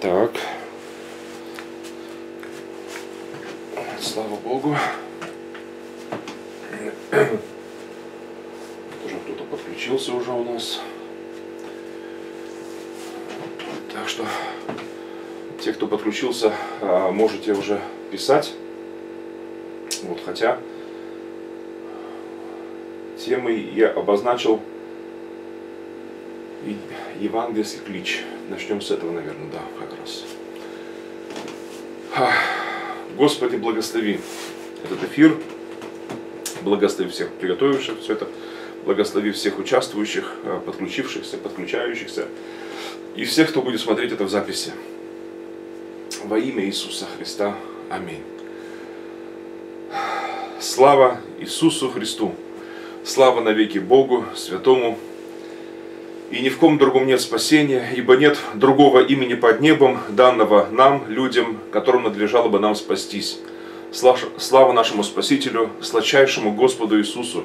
Так. Слава Богу. Уже кто-то подключился уже у нас. Так что те, кто подключился, а, можете уже писать. Вот, хотя темой я обозначил евангельский клич. Начнем с этого, наверное, да, как раз. Господи, благослови этот эфир, благослови всех приготовивших все это, благослови всех участвующих, а, подключившихся, подключающихся и всех, кто будет смотреть это в записи. Во имя Иисуса Христа. Аминь. Слава Иисусу Христу! Слава навеки Богу, Святому! И ни в ком другом нет спасения, ибо нет другого имени под небом, данного нам, людям, которым надлежало бы нам спастись. Слава нашему Спасителю, сладчайшему Господу Иисусу.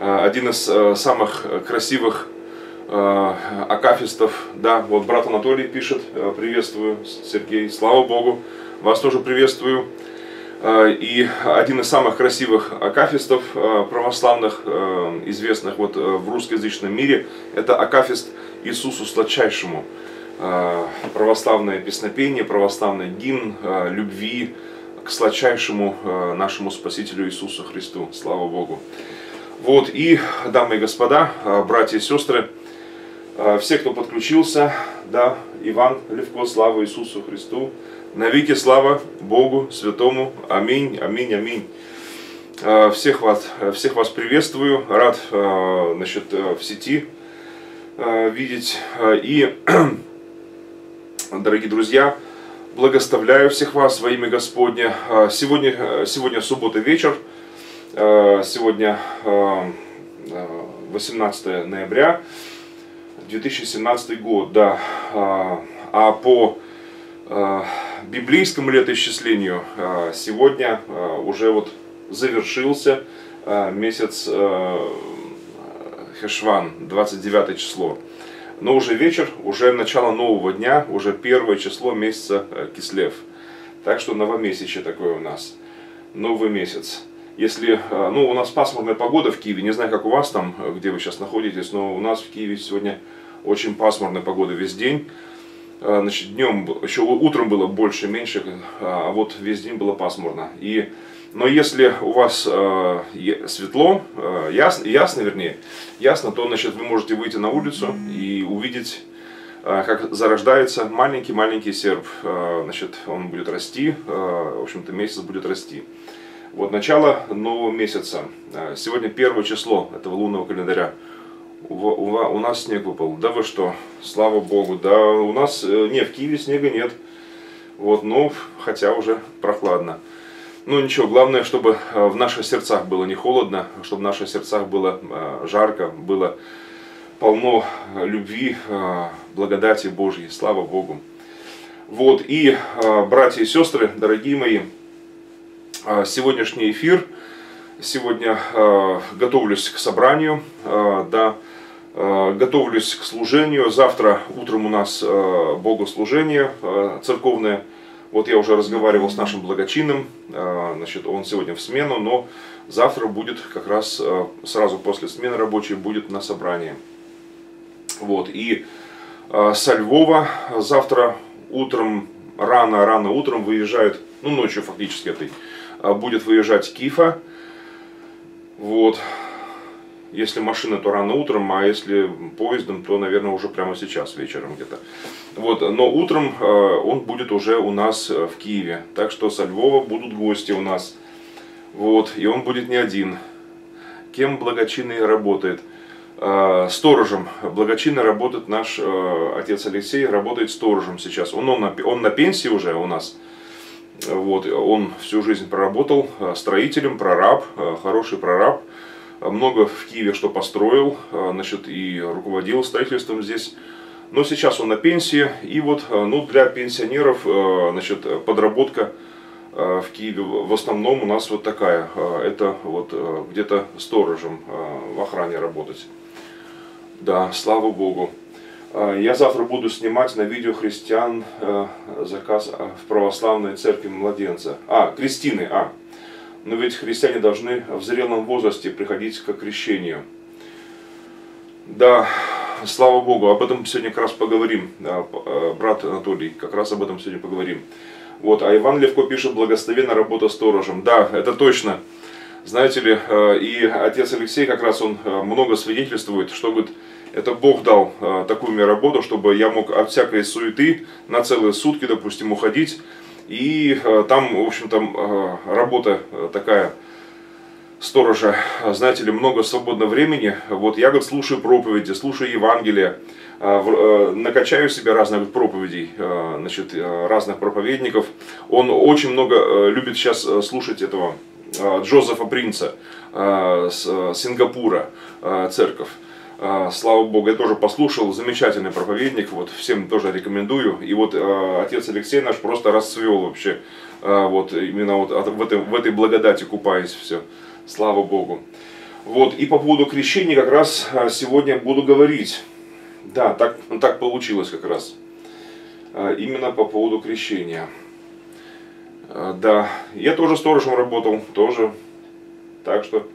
А, один из а, самых красивых а, акафистов, да, вот брат Анатолий пишет, приветствую, Сергей, слава Богу, вас тоже приветствую. Э, и один из самых красивых акафистов э, православных, э, известных вот в русскоязычном мире, это акафист Иисусу Сладчайшему. Православное песнопение, православный гимн любви к сладчайшему нашему Спасителю Иисусу Христу. Слава Богу. Вот, и, дамы и господа, братья и сестры, все, кто подключился, да, Иван Левко, слава Иисусу Христу, Навеки слава Богу Святому. Аминь, аминь, аминь. А, всех вас, всех вас приветствую. Рад а, значит, в сети а, видеть. И, дорогие друзья, благоставляю всех вас во имя Господне. Сегодня, сегодня суббота вечер. Сегодня 18 ноября 2017 год. Да. А по библейскому летоисчислению а, сегодня а, уже вот завершился а, месяц Хешван, 29 число. Но уже вечер, уже начало нового дня, уже первое число месяца Кислев. Так что новомесяче такое у нас. Новый месяц. Если, ну, у нас пасмурная погода в Киеве, не знаю, как у вас там, где вы сейчас находитесь, но у нас в Киеве сегодня очень пасмурная погода весь день. А, значит, днем, еще утром было больше, меньше, а вот весь день было пасмурно. И, но если у вас э, светло, э, ясно, ясно, вернее, ясно, то значит, вы можете выйти на улицу и увидеть, как зарождается маленький-маленький серп. Значит, он будет расти, в общем-то, месяц будет расти. Вот начало нового месяца. Сегодня первое число этого лунного календаря у, у, у нас снег выпал. Да вы что, слава богу. Да у нас, э, не, в Киеве снега нет. Вот, ну, хотя уже прохладно. Ну ничего, главное, чтобы э, в наших сердцах было не холодно, чтобы в наших сердцах было э, жарко, было полно любви, благодати Божьей, слава Богу. Вот, и, братья и сестры, дорогие мои, сегодняшний эфир, сегодня готовлюсь к собранию, да, готовлюсь к служению. Завтра утром у нас э, богослужение э, церковное. Вот я уже разговаривал с нашим благочинным, значит, он сегодня в смену, но завтра будет как раз сразу после смены рабочей будет на собрании. Вот, и со Львова завтра утром, рано-рано утром выезжает, ну ночью фактически этой, будет выезжать Кифа. Вот, если машина, то рано утром, а если поездом, то, наверное, уже прямо сейчас, вечером где-то. Вот, но утром э, он будет уже у нас э, в Киеве. Так что со Львова будут гости у нас. Вот, и он будет не один. Кем благочинный работает? Э, сторожем. Благочинно работает наш отец Алексей, работает сторожем сейчас. Он, он, на, он на пенсии уже у нас. Вот, он всю жизнь проработал строителем, прораб, хороший прораб много в Киеве что построил, а, значит, и руководил строительством здесь. Но сейчас он на пенсии, и вот а, ну, для пенсионеров а, значит, подработка в Киеве в основном у нас вот такая. Это вот где-то сторожем в охране работать. Да, слава Богу. Я завтра буду снимать на видео христиан заказ в православной церкви младенца. А, Кристины, а. Но ведь христиане должны в зрелом возрасте приходить к крещению. Да, слава Богу, об этом сегодня как раз поговорим, брат Анатолий, как раз об этом сегодня поговорим. Вот, а Иван Левко пишет, благословенна работа сторожем. Да, это точно. Знаете ли, э, и отец Алексей как раз он э, много свидетельствует, что говорит, это Бог дал э, такую мне работу, чтобы я мог от всякой суеты на целые сутки, допустим, уходить. И там, в общем-то, работа такая сторожа, знаете ли, много свободного времени. Вот я, говорит, слушаю проповеди, слушаю Евангелие, накачаю себе разных проповедей, значит, разных проповедников. Он очень много любит сейчас слушать этого Э, Джозефа Принца э, с э, Сингапура, церковь. Слава Богу, я тоже послушал, замечательный проповедник, вот всем тоже рекомендую. И вот отец Алексей наш просто расцвел вообще, вот именно вот в этой, в этой благодати купаясь все. Слава Богу. Вот, и по поводу крещения как раз сегодня буду говорить. Да, так, так получилось как раз. Именно по поводу крещения. А, да, я тоже сторожем работал, тоже. Так что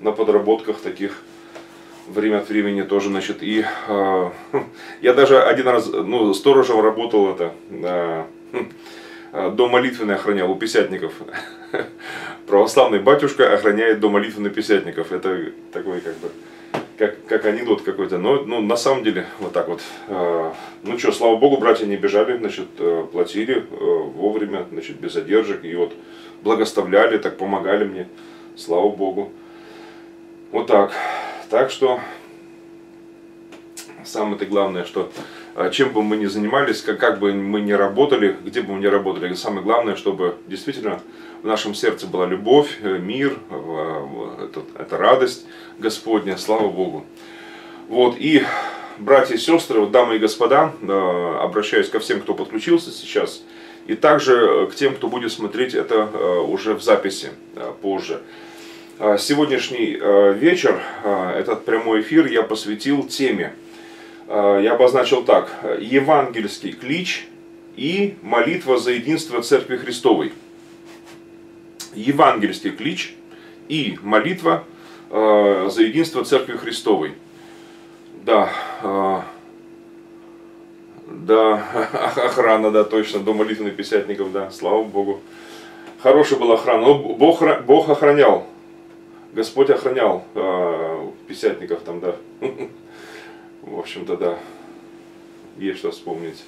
на подработках таких время от времени тоже, значит, и э, я даже один раз, ну, сторожем работал это, э, дом молитвенный охранял у писятников. Православный батюшка охраняет дом молитвенный писятников. Это такой как бы как, как анекдот какой-то. Но ну, на самом деле вот так вот. А, ну что, слава богу, братья не бежали, значит, э, платили э, вовремя, значит, без задержек. И вот благоставляли, так помогали мне. Слава богу. Вот так. Так что самое-то главное, что а, чем бы мы ни занимались, как, как бы мы ни работали, где бы мы ни работали, самое главное, чтобы действительно в нашем сердце была любовь, э, мир, это, это радость Господня, слава Богу. Вот, и, братья и сестры, вот, дамы и господа, э, обращаюсь ко всем, кто подключился сейчас, и также э, к тем, кто будет смотреть это уже в записи позже. Сегодняшний вечер, этот прямой эфир я посвятил теме, я обозначил так, евангельский клич и молитва за единство Церкви Христовой. Евангельский клич и молитва за единство Церкви Христовой. Да, да, охрана, да, точно, до молитвенных писятников, да, слава Богу. Хорошая была охрана, но Бог, Бог охранял, Господь охранял э, писятников там, да. В общем-то, да, есть что вспомнить.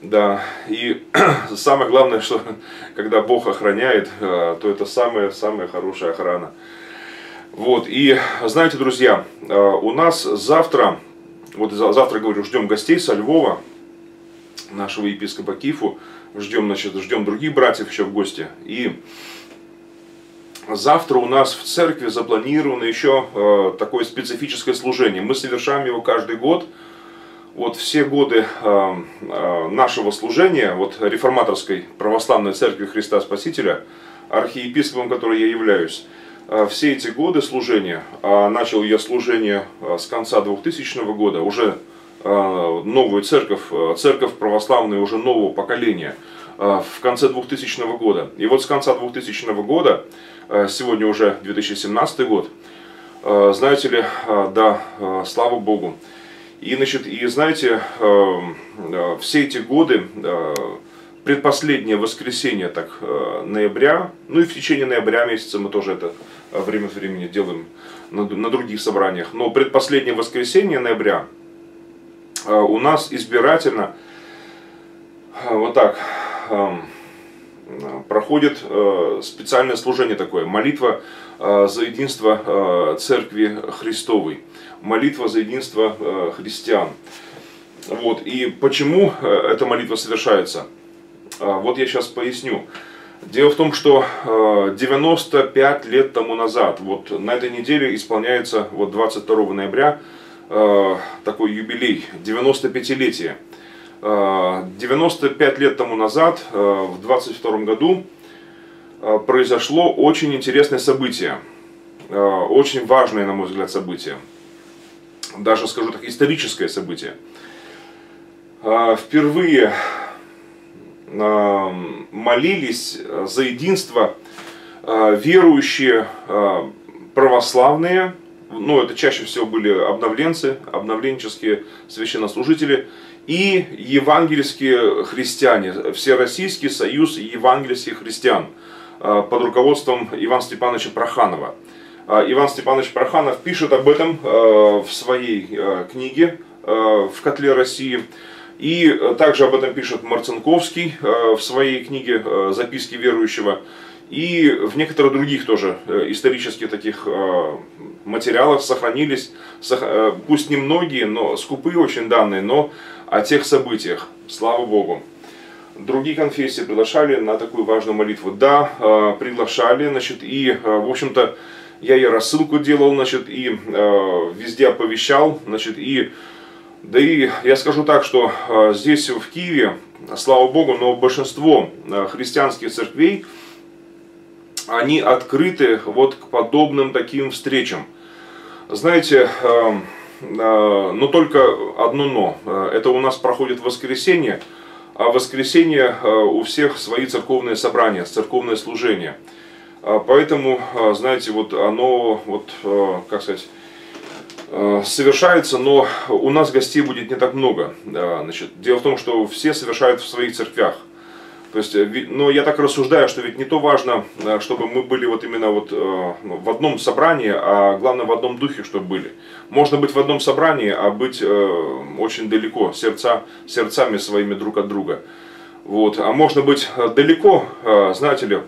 Да, и самое главное, что когда Бог охраняет, э, то это самая-самая хорошая охрана. Вот, и знаете, друзья, э, у нас завтра, вот завтра, говорю, ждем гостей со Львова, нашего епископа Кифу, ждем, значит, ждем других братьев еще в гости. И завтра у нас в церкви запланировано еще э, такое специфическое служение. Мы совершаем его каждый год – вот все годы э, э, нашего служения, вот реформаторской православной церкви Христа Спасителя, архиепископом, которой я являюсь, все эти годы служения, а начал я служение с конца 2000 года, уже новую церковь, церковь православная уже нового поколения, в конце 2000 года. И вот с конца 2000 года, сегодня уже 2017 год, знаете ли, да, слава Богу, и, значит, и знаете, э, все эти годы, э, предпоследнее воскресенье так, э, ноября, ну и в течение ноября месяца мы тоже это время от времени делаем на, на других собраниях, но предпоследнее воскресенье ноября у нас избирательно вот так эм, проходит специальное служение такое, молитва за единство Церкви Христовой молитва за единство э, христиан. Вот. И почему э, эта молитва совершается? Вот я сейчас поясню. Дело в том, что 95 э, лет тому назад, вот на этой неделе исполняется вот 22 ноября такой юбилей, 95-летие. 95 лет тому назад, в 22 году, произошло очень интересное событие, очень важное, на мой взгляд, событие. даже скажу так, историческое событие. Впервые молились за единство верующие православные, ну это чаще всего были обновленцы, обновленческие священнослужители и евангельские христиане, Всероссийский союз евангельских христиан под руководством Ивана Степановича Проханова. Иван Степанович Проханов пишет об этом в своей книге «В котле России». И также об этом пишет Марцинковский в своей книге «Записки верующего». И в некоторых других тоже э, исторических таких э, материалах сохранились, э, пусть не многие, но скупые очень данные, но о тех событиях, слава Богу. Другие конфессии приглашали на такую важную молитву. Да, приглашали, значит, и, в общем-то, я и рассылку делал, значит, и везде оповещал, значит, и да и я скажу так, что здесь в Киеве, слава Богу, но большинство христианских церквей, они открыты вот к подобным таким встречам. Знаете, эм, э, но только одно но. Э, это у нас проходит воскресенье, а в воскресенье э, у всех свои церковные собрания, церковное служение. Поэтому, знаете, вот оно, вот, как сказать, совершается, но у нас гостей будет не так много. Значит, дело в том, что все совершают в своих церквях. То есть, э, но я так рассуждаю, что ведь не то важно, э, чтобы мы были вот именно вот э, ну, в одном собрании, а главное в одном духе, чтобы были. Можно быть в одном собрании, а быть очень далеко, сердца, сердцами своими друг от друга. Вот. А можно быть далеко, знаете ли,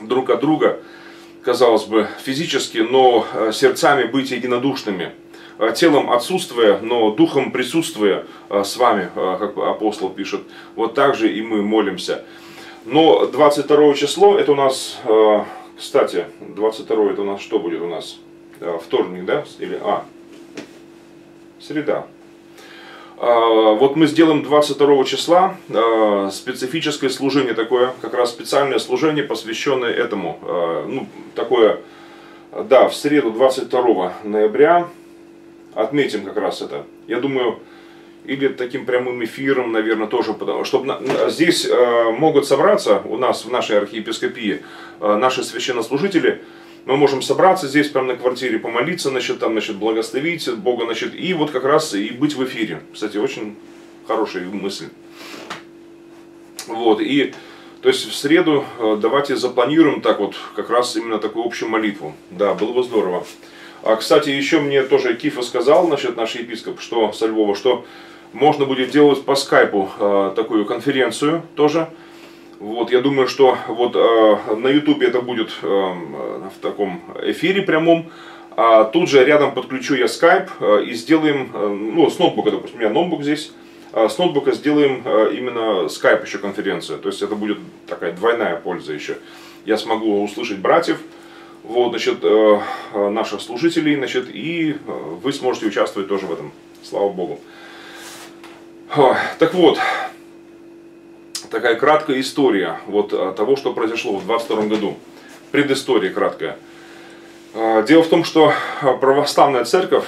друг от друга, казалось бы, физически, но сердцами быть единодушными. Э, телом отсутствуя, но духом присутствуя э, с вами, э, как апостол пишет, вот так же и мы молимся. Но 22 число, это у нас, кстати, 22 это у нас что будет у нас? Вторник, да? Или, а, среда. Вот мы сделаем 22 числа специфическое служение такое, как раз специальное служение, посвященное этому. Ну, такое, да, в среду 22 ноября отметим как раз это. Я думаю, или таким прямым эфиром, наверное, тоже, потому, чтобы здесь э, могут собраться у нас в нашей архиепископии э, наши священнослужители, мы можем собраться здесь прямо на квартире, помолиться, значит, там, значит, благословить Бога, значит, и вот как раз и быть в эфире. Кстати, очень хорошая мысль. Вот, и, то есть в среду э, давайте запланируем так вот, как раз именно такую общую молитву. Да, было бы здорово. А, кстати, еще мне тоже Кифа сказал, значит, наш епископ, что со Львова, что можно будет делать по скайпу э, такую конференцию тоже. Вот, я думаю, что вот э, на ютубе это будет э, в таком эфире прямом. А тут же рядом подключу я скайп э, и сделаем, э, ну, с ноутбука, допустим, у меня ноутбук здесь, с ноутбука сделаем именно скайп еще конференцию. То есть это будет такая двойная польза еще. Я смогу услышать братьев, вот, значит, э, э, наших служителей, значит, и э, вы сможете участвовать тоже в этом. Слава Богу. Так вот, такая краткая история вот того, что произошло в 22 году. Предыстория краткая. Дело в том, что православная церковь,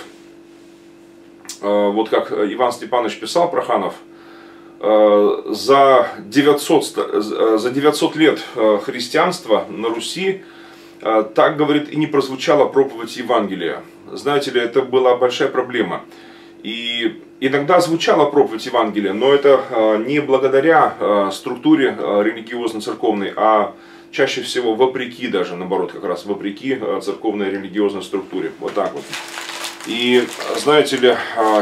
вот как Иван Степанович писал, Проханов, за 900, за 900 лет христианства на Руси так, говорит, и не прозвучала проповедь Евангелия. Знаете ли, это была большая проблема. И иногда звучала проповедь Евангелия, но это а, не благодаря а, структуре религиозно-церковной, а чаще всего вопреки даже, наоборот, как раз вопреки церковной религиозной структуре. Вот так вот. И знаете ли,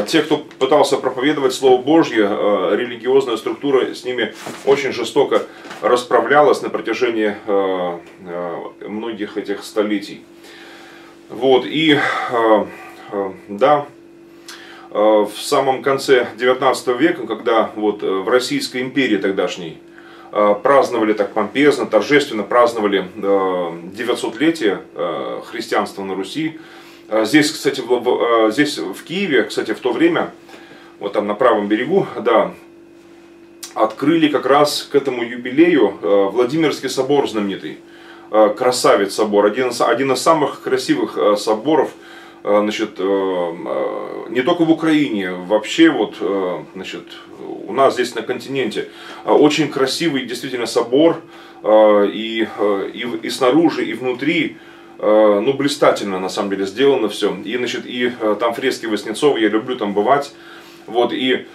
те, кто пытался проповедовать Слово Божье, религиозная структура с ними очень жестоко расправлялась на протяжении многих этих столетий. Вот, и да, в самом конце 19 века, когда вот в Российской империи тогдашней праздновали так помпезно, торжественно праздновали 900-летие христианства на Руси, здесь, кстати, в, здесь в Киеве, кстати, в то время, вот там на правом берегу, да, открыли как раз к этому юбилею а, Владимирский собор знаменитый. Красавец собор, один, один из самых красивых соборов значит, не только в Украине, вообще вот, значит, у нас здесь на континенте очень красивый действительно собор, и, и, и снаружи, и внутри, ну, блистательно, на самом деле, сделано все. И, значит, и там фрески Воснецова, я люблю там бывать. Вот, и э,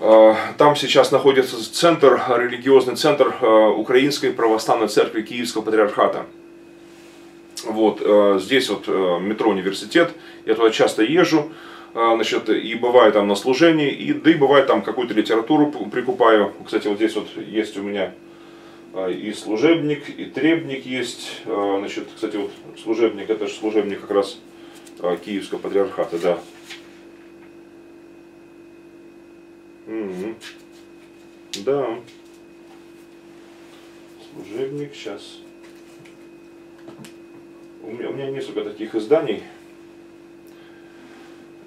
там сейчас находится центр, религиозный центр э, Украинской Православной Церкви Киевского Патриархата. Вот, э, здесь вот метро университет, я туда часто езжу, значит, и бываю там на служении, и, да и бывает там какую-то литературу прикупаю. Кстати, вот здесь вот есть у меня и служебник, и требник есть. Значит, кстати, вот служебник, это же служебник как раз Киевского Патриархата, да. Угу. Да. Служебник, сейчас. У меня, у меня несколько таких изданий.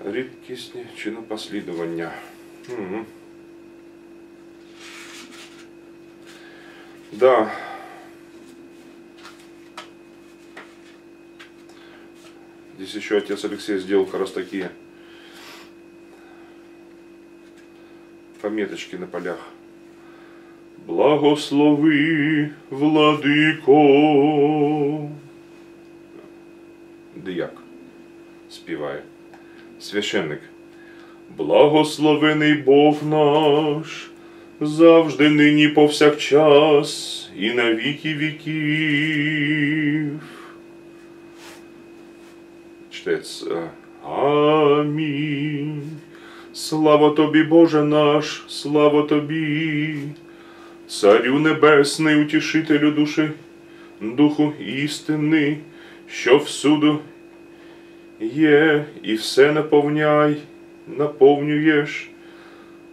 Рідкісні чинопослідування. Угу. Да. Здесь еще отец Алексей сделал как раз такие пометочки на полях. Благослови, владико. Дияк співає. Священник. Благословений Бог наш, завжди нині повсякчас і на віки віків. Читається Амінь. Слава тобі, Боже наш, слава тобі, Царю Небесний, утішителю душі, Духу істини, що всюду є, і все наповняй, наповнюєш,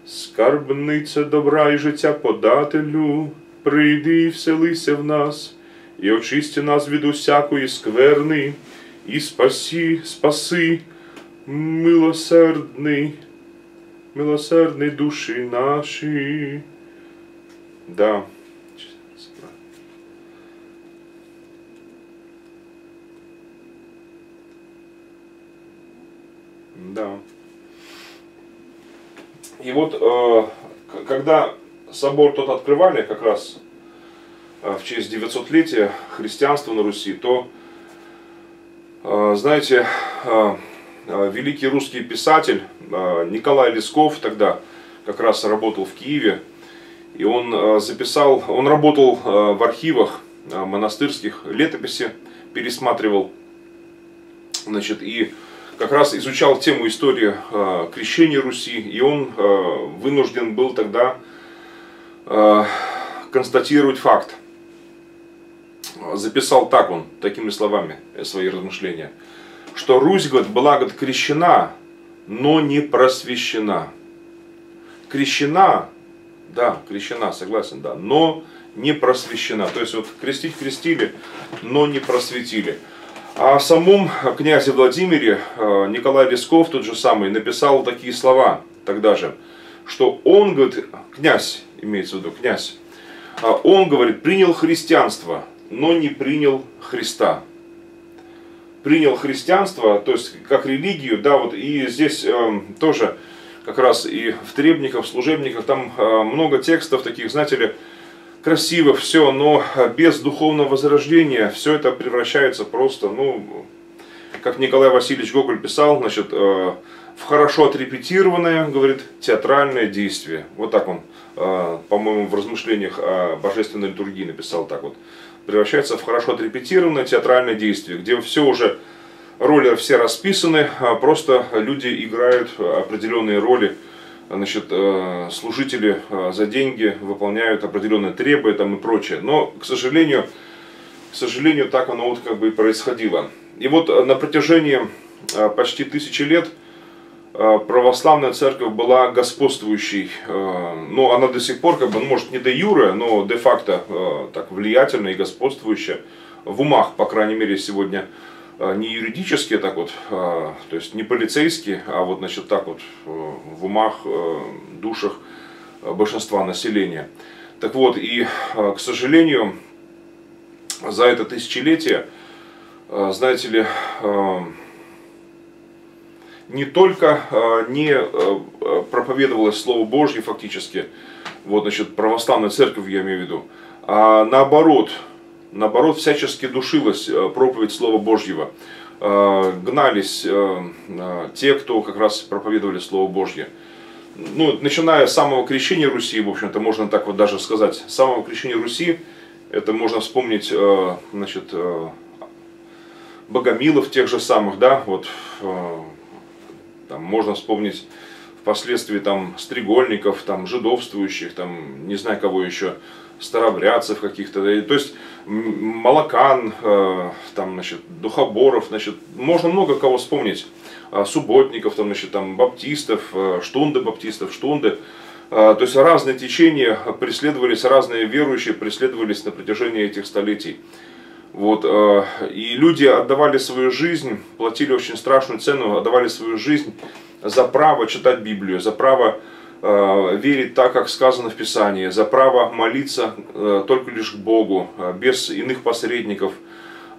скарбниця добра і життя подателю, прийди і вселися в нас, і очисти нас від усякої скверни, і спасі, спаси, милосердний милосердні душі наші. Да. Да. И вот, э, когда собор тот открывали, как раз э, в честь 900-летия христианства на Руси, то, э, знаете, э, э великий русский писатель а, Николай Лесков тогда как раз работал в Киеве, и он а, записал, он работал а, в архивах монастырских, летописи пересматривал, значит, и как раз изучал тему истории крещения Руси, и он вынужден был тогда констатировать факт. Записал так он, такими словами, свои размышления, что Русь, говорит, была, говорит, крещена но не просвещена. Крещена, да, крещена, согласен, да, но не просвещена. То есть вот крестить крестили, но не просветили. А о самом князе Владимире э, Николай Лесков, тот же самый, написал такие слова тогда же, что он, говорит, князь, имеется в виду князь, а он, говорит, принял христианство, но не принял Христа принял христианство, то есть как религию, да, вот и здесь э, тоже как раз и в требниках, в служебниках, там э, много текстов таких, знаете ли, красивых, все, но без духовного возрождения все это превращается просто, ну, как Николай Васильевич Гоголь писал, значит, э, в хорошо отрепетированное, говорит, театральное действие. Вот так он, э, по-моему, в размышлениях о божественной литургии написал так вот превращается в хорошо отрепетированное театральное действие, где все уже роли все расписаны, а просто люди играют определенные роли, значит, э, служители э, за деньги выполняют определенные требы там и прочее. Но, к сожалению, к сожалению, так оно вот как бы и происходило. И вот на протяжении э, почти тысячи лет Э, православная церковь была господствующей, э, но она до сих пор, как бы, ну, может не де юре, но де-факто э, так влиятельная и господствующая в умах, по крайней мере, сегодня не юридически так вот, то есть не полицейские, а вот значит так вот в умах, душах большинства населения. Так вот, и, к сожалению, за это тысячелетие, знаете ли, не только не проповедовалось Слово Божье фактически, вот, значит, православная церковь я имею в виду, а наоборот, наоборот, всячески душилась проповедь Слова Божьего. Гнались те, кто как раз проповедовали Слово Божье ну, начиная с самого крещения Руси, в общем-то, можно так вот даже сказать, с самого крещения Руси, это можно вспомнить, значит, Богомилов тех же самых, да, вот, там можно вспомнить впоследствии там стригольников, там жидовствующих, там не знаю кого еще, старобрядцев каких-то, то есть молокан, там, значит, духоборов, значит, можно много кого вспомнить. А, субботников, там, значит, там, баптистов, а, штунды баптистов, штунды. А, то есть разные течения преследовались, разные верующие преследовались на протяжении этих столетий. Вот, и люди отдавали свою жизнь, платили очень страшную цену, отдавали свою жизнь за право читать Библию, за право верить так, как сказано в Писании, за право молиться только лишь к Богу, без иных посредников,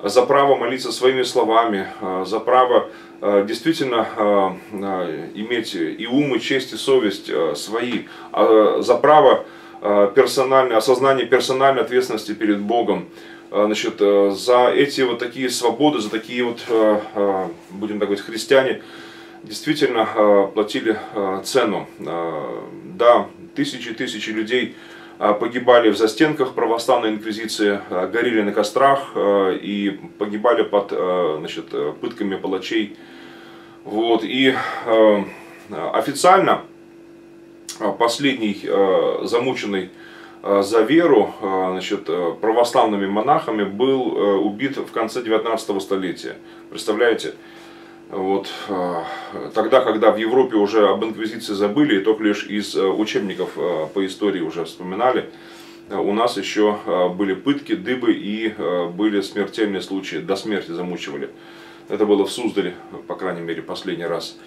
за право молиться своими словами, за право Э, действительно э, э, иметь и ум, и честь, и совесть свои, а, за право персональное, осознание персональной ответственности перед Богом, значит, за эти вот такие свободы, за такие вот, будем так говорить, христиане, действительно платили цену. Да, тысячи и тысячи людей погибали в застенках православной инквизиции, горели на кострах и погибали под значит, пытками палачей вот, и э, официально э, последний э, замученный э, за веру э, значит, э, православными монахами был э, убит в конце 19 столетия. Представляете? Вот, э, тогда, когда в Европе уже об инквизиции забыли, и только лишь из э, учебников э, по истории уже вспоминали, э, у нас еще э, были пытки, дыбы и э, были смертельные случаи, до смерти замучивали. Это было в Суздале, по крайней мере, последний раз.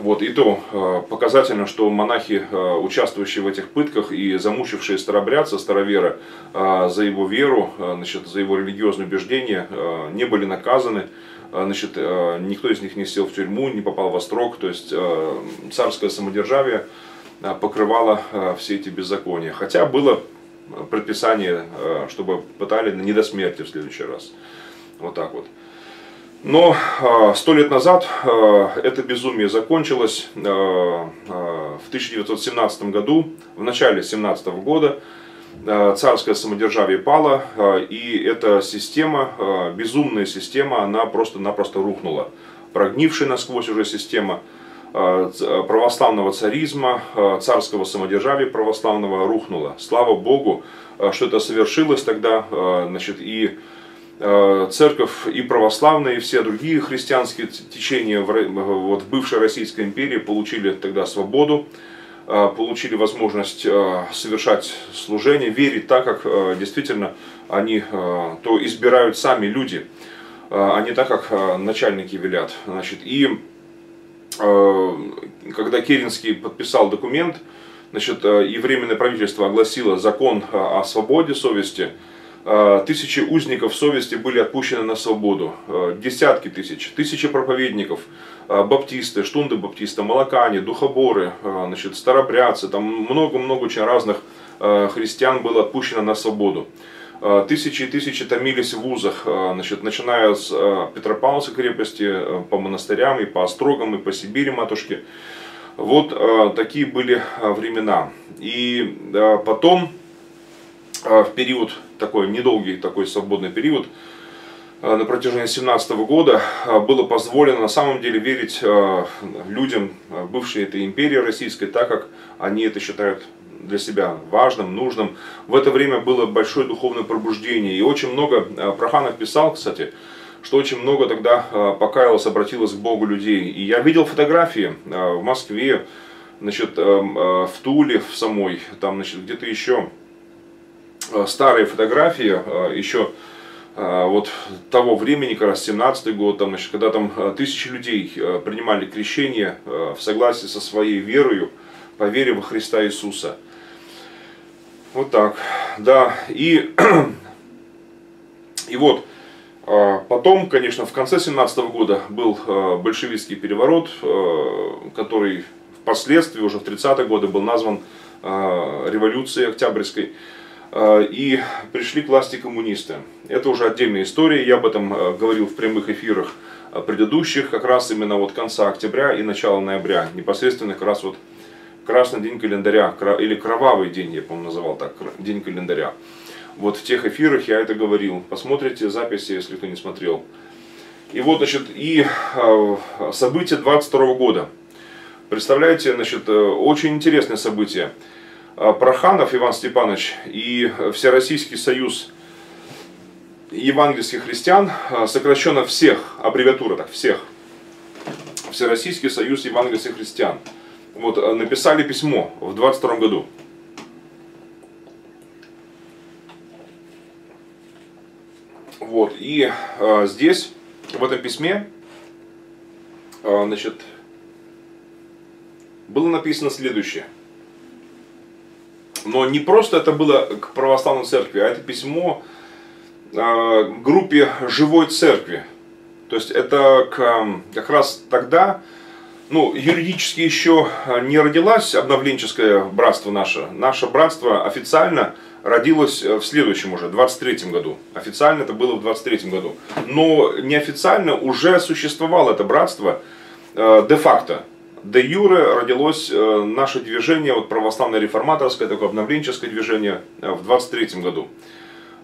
Вот, и то э, показательно, что монахи, э, участвующие в этих пытках и замучившие старобрядца, старовера, э, за его веру, значит, за его религиозные убеждения, не были наказаны, значит, никто из них не сел в тюрьму, не попал во строк, то есть царское самодержавие покрывало все эти беззакония. Хотя было предписание, чтобы пытали не до смерти в следующий раз. Вот так вот. Но а, сто лет назад а, это безумие закончилось. А, в 1917 году, в начале 17 года, царское самодержавие пало, и эта система, безумная система, она просто-напросто рухнула. Прогнившая насквозь уже система православного царизма, царского самодержавия православного рухнула. Слава Богу, что это совершилось тогда, значит, и церковь и православная, и все другие христианские течения вот, в бывшей Российской империи получили тогда свободу, э, получили возможность э, совершать служение, верить так, как действительно они то избирают сами люди, а не так, как начальники велят. Значит, и когда Керенский подписал документ, значит, и Временное правительство огласило закон о свободе совести, Э, тысячи узников совести были отпущены на свободу, э, десятки тысяч, тысячи проповедников, э, баптисты, штунды баптиста, молокане, духоборы, значит, старобрядцы, там много-много очень разных христиан было отпущено на свободу. Тысячи и тысячи томились в вузах, значит, начиная с Петропавловской крепости, по монастырям и по Острогам, и по Сибири, матушке. Вот такие были времена. И потом в период, такой недолгий такой свободный период, а, на протяжении 17 года а, было позволено на самом деле верить людям бывшей этой империи российской, так как они это считают для себя важным, нужным. В это время было большое духовное пробуждение. И очень много, Проханов писал, кстати, что очень много тогда покаялось, обратилось к Богу людей. И я видел фотографии в Москве, значит, в Туле в самой, там, значит, где-то еще, Э, старые фотографии э, еще э, вот того времени, как раз 17 год, там, значит, когда там тысячи людей принимали крещение в согласии со своей верою, по вере во Христа Иисуса. Вот так, да, и, и вот, потом, конечно, в конце 17 года был большевистский переворот, который впоследствии, уже в 30-е годы, был назван революцией Октябрьской. И пришли к власти коммунисты. Это уже отдельная история, я об этом говорил в прямых эфирах предыдущих, как раз именно вот конца октября и начала ноября, непосредственно как раз вот красный день календаря, или кровавый день, я, по-моему, называл так, день календаря. Вот в тех эфирах я это говорил. Посмотрите записи, если кто не смотрел. И вот, значит, и э, события 22 года. Представляете, значит, э, очень интересное событие. Э, Проханов Иван Степанович и Всероссийский союз евангельских христиан, сокращенно всех, аббревиатура так, всех, Всероссийский союз евангельских христиан, вот, написали письмо в 22 году. Вот, и э, здесь, в этом письме, э, значит, было написано следующее. Но не просто это было к православной церкви, а это письмо э, группе живой церкви. То есть это к, как раз тогда, ну, юридически еще не родилось обновленческое братство наше. Наше братство официально родилось в следующем уже, 23 году. Официально это было в 23 году. Но неофициально уже существовало это братство э, де-факто. Де юре родилось э, наше движение, вот православное реформаторское, такое обновленческое движение э, в 23 году.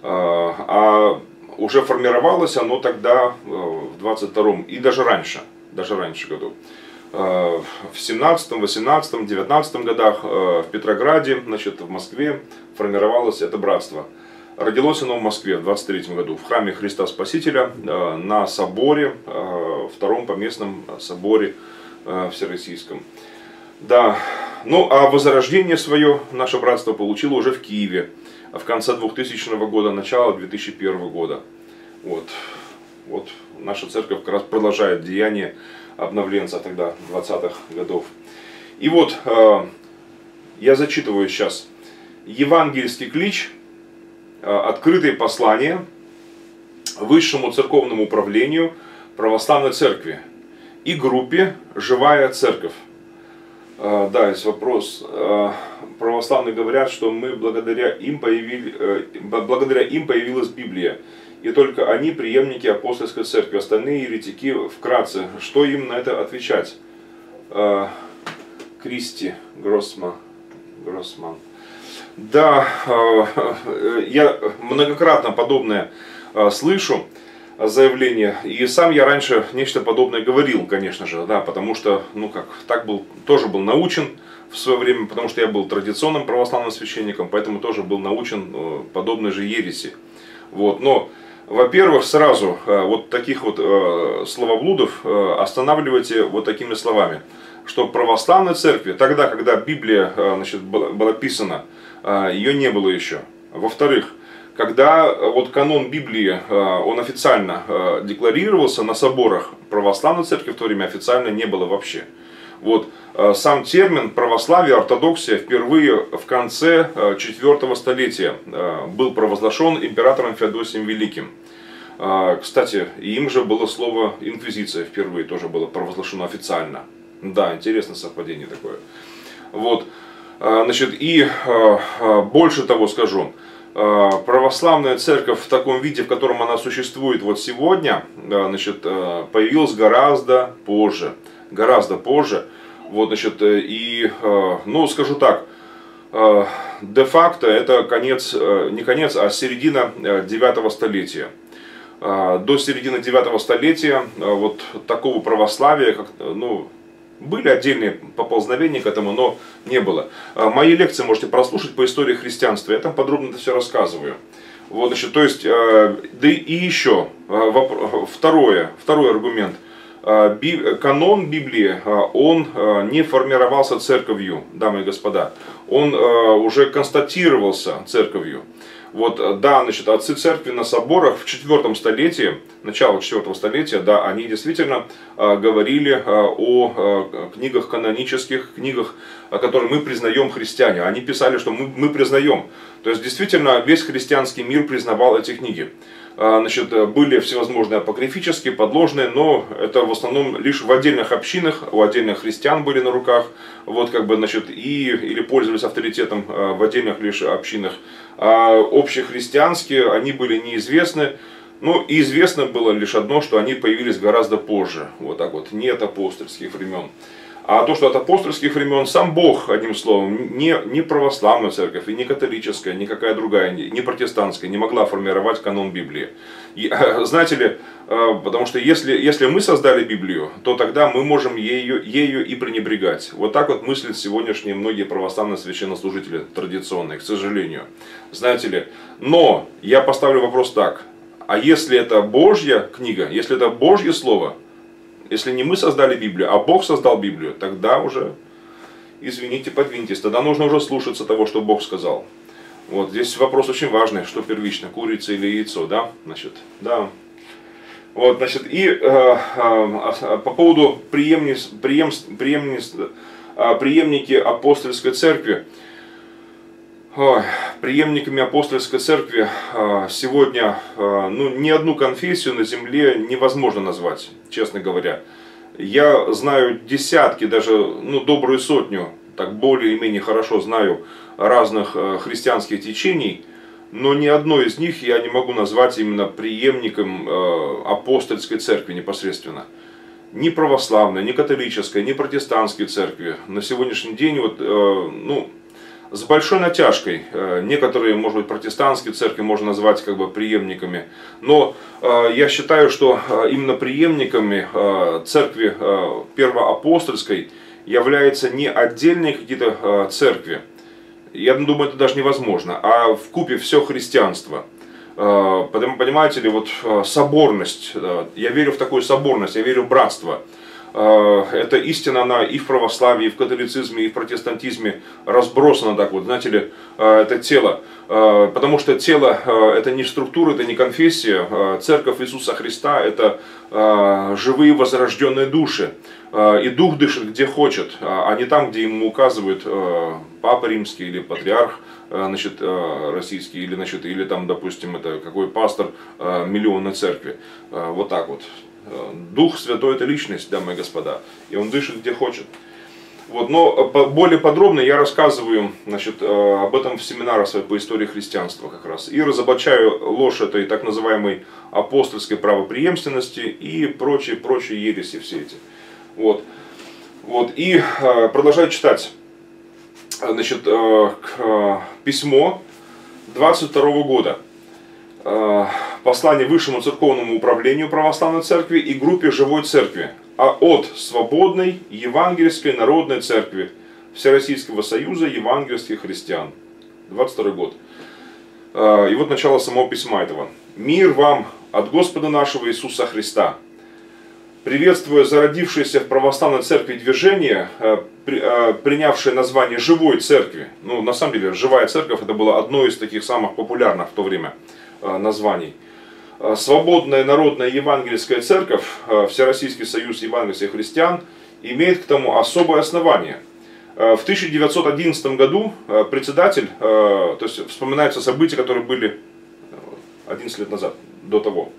А уже формировалось оно тогда в 22 и даже раньше, даже раньше году. Э, в 17, 18, 19 годах э, в Петрограде, значит, в Москве формировалось это братство. Родилось оно в Москве в 23 году в храме Христа Спасителя э, на соборе, втором поместном соборе всероссийском. Да, ну а возрождение свое наше братство получило уже в Киеве в конце 2000 года, начало 2001 года. Вот, вот наша церковь как раз продолжает деяние обновленца тогда, 20-х годов. И вот э, я зачитываю сейчас евангельский клич, э, открытые послания высшему церковному управлению православной церкви и группе «Живая церковь». Э, да, есть вопрос. Православные говорят, что мы благодаря им, появили, благодаря им появилась Библия и только они преемники апостольской церкви. Остальные еретики, вкратце, что им на это отвечать? А, Кристи Гроссман. Гроссман. Да, а, я многократно подобное а, слышу заявление. И сам я раньше нечто подобное говорил, конечно же, да, потому что, ну как, так был, тоже был научен в свое время, потому что я был традиционным православным священником, поэтому тоже был научен э, подобной же ереси. Вот, но во-первых, сразу э, вот таких вот э, словоблудов останавливайте вот такими словами, что в православной церкви, тогда, когда Библия значит, была писана, ее не было еще. Во-вторых, когда вот канон Библии, он официально декларировался на соборах православной церкви, в то время официально не было вообще. Вот, сам термин православие, ортодоксия впервые в конце IV столетия был провозглашен императором Феодосием Великим. Кстати, им же было слово инквизиция впервые тоже было провозглашено официально. Да, интересное совпадение такое. Вот, значит, и больше того скажу, православная церковь в таком виде, в котором она существует вот сегодня, значит, появилась гораздо позже, гораздо позже. Вот, значит, и, ну, скажу так, де-факто это конец, не конец, а середина 9 столетия. До середины 9 столетия вот такого православия, как, ну, были отдельные поползновения к этому, но не было. А, мои лекции можете прослушать по истории христианства, я там подробно это все рассказываю. Вот, значит, то есть, да и еще, второе, второй аргумент. Канон Библии, он не формировался церковью, дамы и господа. Он уже констатировался церковью. Вот, э, да, значит, отцы церкви на соборах в четвертом столетии, начало четвертого столетия, да, они действительно э, говорили э, о э, книгах канонических, книгах, которые мы признаем христиане. Они писали, что мы, мы признаем. То есть, действительно, весь христианский мир признавал эти книги. А, значит, были всевозможные апокрифические, подложные, но это в основном лишь в отдельных общинах, у отдельных христиан были на руках, вот как бы, значит, и, или пользовались авторитетом а, в отдельных лишь общинах. А общехристианские, они были неизвестны, ну, и известно было лишь одно, что они появились гораздо позже, вот так вот, не от апостольских времен. А то, что от апостольских времен сам Бог, одним словом, не, не православная церковь, и не католическая, никакая другая, не протестантская, не могла формировать канон Библии. И, знаете ли, э, потому что если, если мы создали Библию, то тогда мы можем ею, ею и пренебрегать. Вот так вот мыслят сегодняшние многие православные священнослужители традиционные, к сожалению. Знаете ли, но я поставлю вопрос так. А если это Божья книга, если это Божье Слово, если не мы создали Библию, а Бог создал Библию, тогда уже, извините, подвиньтесь. Тогда нужно уже слушаться того, что Бог сказал. Вот здесь вопрос очень важный, что первично, курица или яйцо, да? Значит, да. Вот, значит, и э, э, по поводу преемниц, преем, преемниц, э, преемники апостольской церкви. Преемниками апостольской церкви а, сегодня а, ну, ни одну конфессию на земле невозможно назвать, честно говоря. Я знаю десятки, даже ну, добрую сотню, так более-менее хорошо знаю разных а, христианских течений, но ни одно из них я не могу назвать именно преемником апостольской церкви непосредственно. Ни православной, ни католической, ни протестантской церкви. На сегодняшний день вот, ну, с большой натяжкой. Э, некоторые, может быть, протестантские церкви можно назвать как бы преемниками. Но э, я считаю, что э, именно преемниками церкви первоапостольской являются не отдельные какие-то церкви. Я думаю, это даже невозможно, а в купе все христианство. Понимаете ли, вот соборность, я верю в такую соборность, я верю в братство. Э, эта истина, она и в православии, и в католицизме, и в протестантизме разбросана так вот, знаете ли, э, это тело. Э, потому что тело это не структура, это не конфессия. Церковь Иисуса Христа это живые возрожденные души. И дух дышит где хочет, а не там, где ему указывает Папа Римский или Патриарх значит, российский, или, значит, или там, допустим, это какой пастор миллионной церкви. Вот так вот. Дух Святой это личность, дамы и господа, и он дышит где хочет. Вот, но э, более подробно я рассказываю значит, э, об этом в семинарах по истории христианства как раз. И разоблачаю ложь этой так называемой апостольской правоприемственности и прочие, прочие ереси все эти. Вот. Вот. И э, продолжаю читать. Значит, письмо 22 года послание Высшему церковному управлению православной церкви и группе живой церкви, а от свободной евангельской народной церкви Всероссийского союза евангельских христиан. 22 год. А, и вот начало самого письма этого. «Мир вам от Господа нашего Иисуса Христа». Приветствуя зародившееся в православной церкви движение, а, а, принявшее название «Живой церкви», ну, на самом деле, «Живая церковь» это было одно из таких самых популярных в то время названий – свободная народная евангельская церковь, э, Всероссийский союз евангельских христиан, имеет к тому особое основание. Э, в 1911 году председатель, то есть вспоминаются события, которые были 11 лет назад, до того,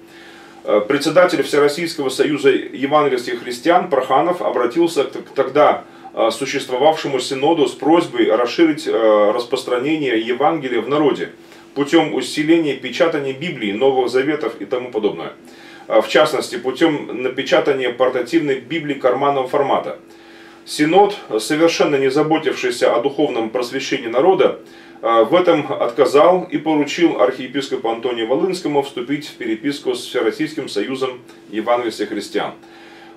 председатель Всероссийского союза евангельских христиан Проханов обратился к тогда существовавшему синоду с просьбой расширить распространение Евангелия в народе – путем усиления печатания Библии, Новых Заветов и тому подобное. А, в частности, путем напечатания портативной Библии карманного формата. Синод, совершенно не заботившийся о духовном просвещении народа, а, в этом отказал и поручил архиепископу Антонию Волынскому вступить в переписку с Всероссийским союзом евангельских христиан.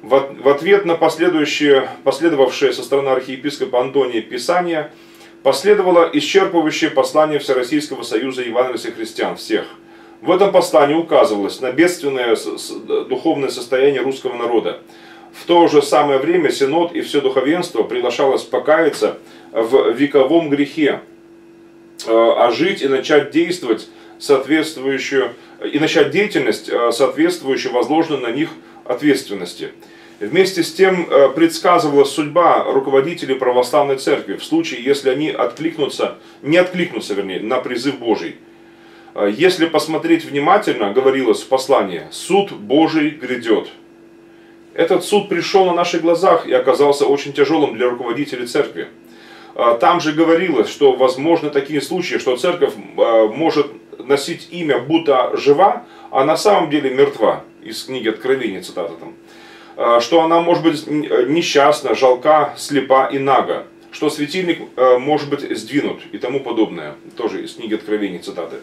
В ответ на последующее, последовавшее со стороны архиепископа Антония писание – последовало исчерпывающее послание Всероссийского союза евангельских христиан всех. В этом послании указывалось на бедственное духовное состояние русского народа. В то же самое время Синод и все духовенство приглашалось покаяться в вековом грехе, э, а жить и начать действовать соответствующую, и начать деятельность, э, соответствующую возложенной на них ответственности. Вместе с тем э, предсказывалась судьба руководителей православной церкви в случае, если они откликнутся, не откликнутся, вернее, на призыв Божий. Если посмотреть внимательно, говорилось в послании, суд Божий грядет. Этот суд пришел на наших глазах и оказался очень тяжелым для руководителей церкви. Там же говорилось, что возможны такие случаи, что церковь может носить имя, будто жива, а на самом деле мертва. Из книги Откровения, цитата там. Что она может быть несчастна, жалка, слепа и нага что светильник э, может быть сдвинут и тому подобное. Тоже из книги Откровений цитаты.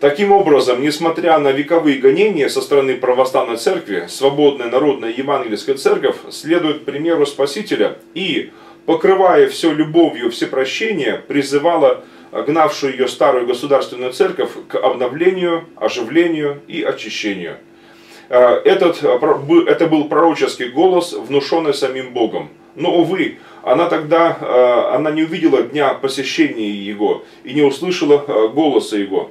Таким образом, несмотря на вековые гонения со стороны православной церкви, свободная народная евангельская церковь следует примеру Спасителя и, покрывая все любовью всепрощения, призывала гнавшую ее старую государственную церковь к обновлению, оживлению и очищению. Э, этот, э, это был пророческий голос, внушенный самим Богом. Но, увы, она тогда э, она не увидела дня посещения его и не услышала голоса его.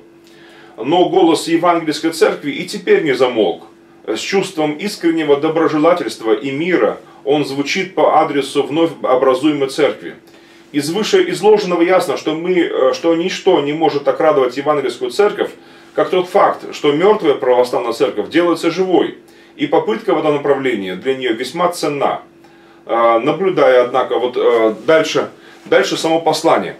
Но голос Евангельской церкви и теперь не замолк. С чувством искреннего доброжелательства и мира он звучит по адресу вновь образуемой церкви. Из вышеизложенного ясно, что, мы, что ничто не может так радовать евангельскую церковь, как тот факт, что мертвая православная церковь делается живой, и попытка в этом направлении для нее весьма ценна. А, наблюдая, однако, вот э, дальше, дальше само послание.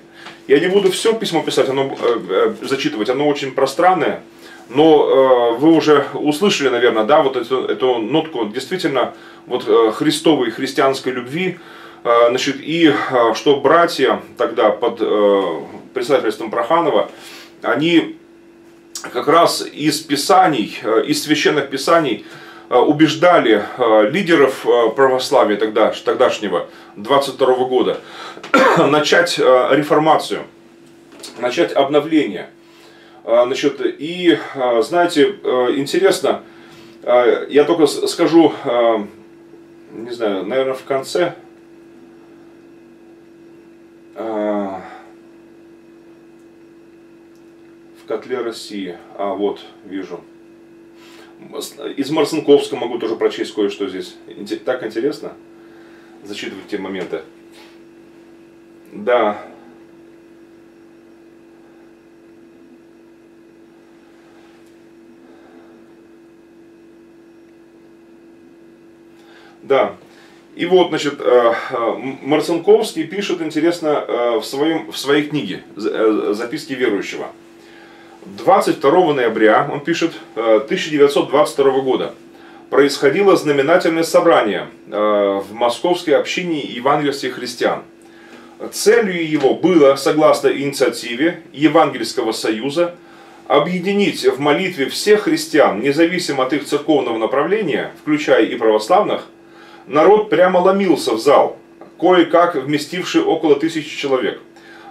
Я не буду все письмо писать, оно, э, э, зачитывать, оно очень пространное, но вы уже услышали, наверное, да, вот эту, эту нотку действительно вот христовой христианской любви, значит, и что братья тогда под председательством Проханова, они как раз из писаний, из священных писаний Э, убеждали э, лидеров э, православия тогда, тогдашнего, 22 года, начать реформацию, начать обновление. Значит, и, знаете, интересно, я только скажу, не знаю, наверное, в конце, котле России, а вот, вижу, из Марсенковска могу тоже прочесть кое-что здесь. Так интересно зачитывать те моменты. Да. Да. И вот, значит, э, э, Марцинковский пишет, интересно, э, в, своем, в своей книге «Записки верующего». 22 ноября, он пишет, 1922 э, года, происходило знаменательное собрание э, в московской общине евангельских христиан. Целью его было, согласно инициативе Евангельского союза, объединить в молитве всех христиан, независимо от их церковного направления, включая и православных, народ прямо ломился в зал, кое-как вместивший около тысячи человек.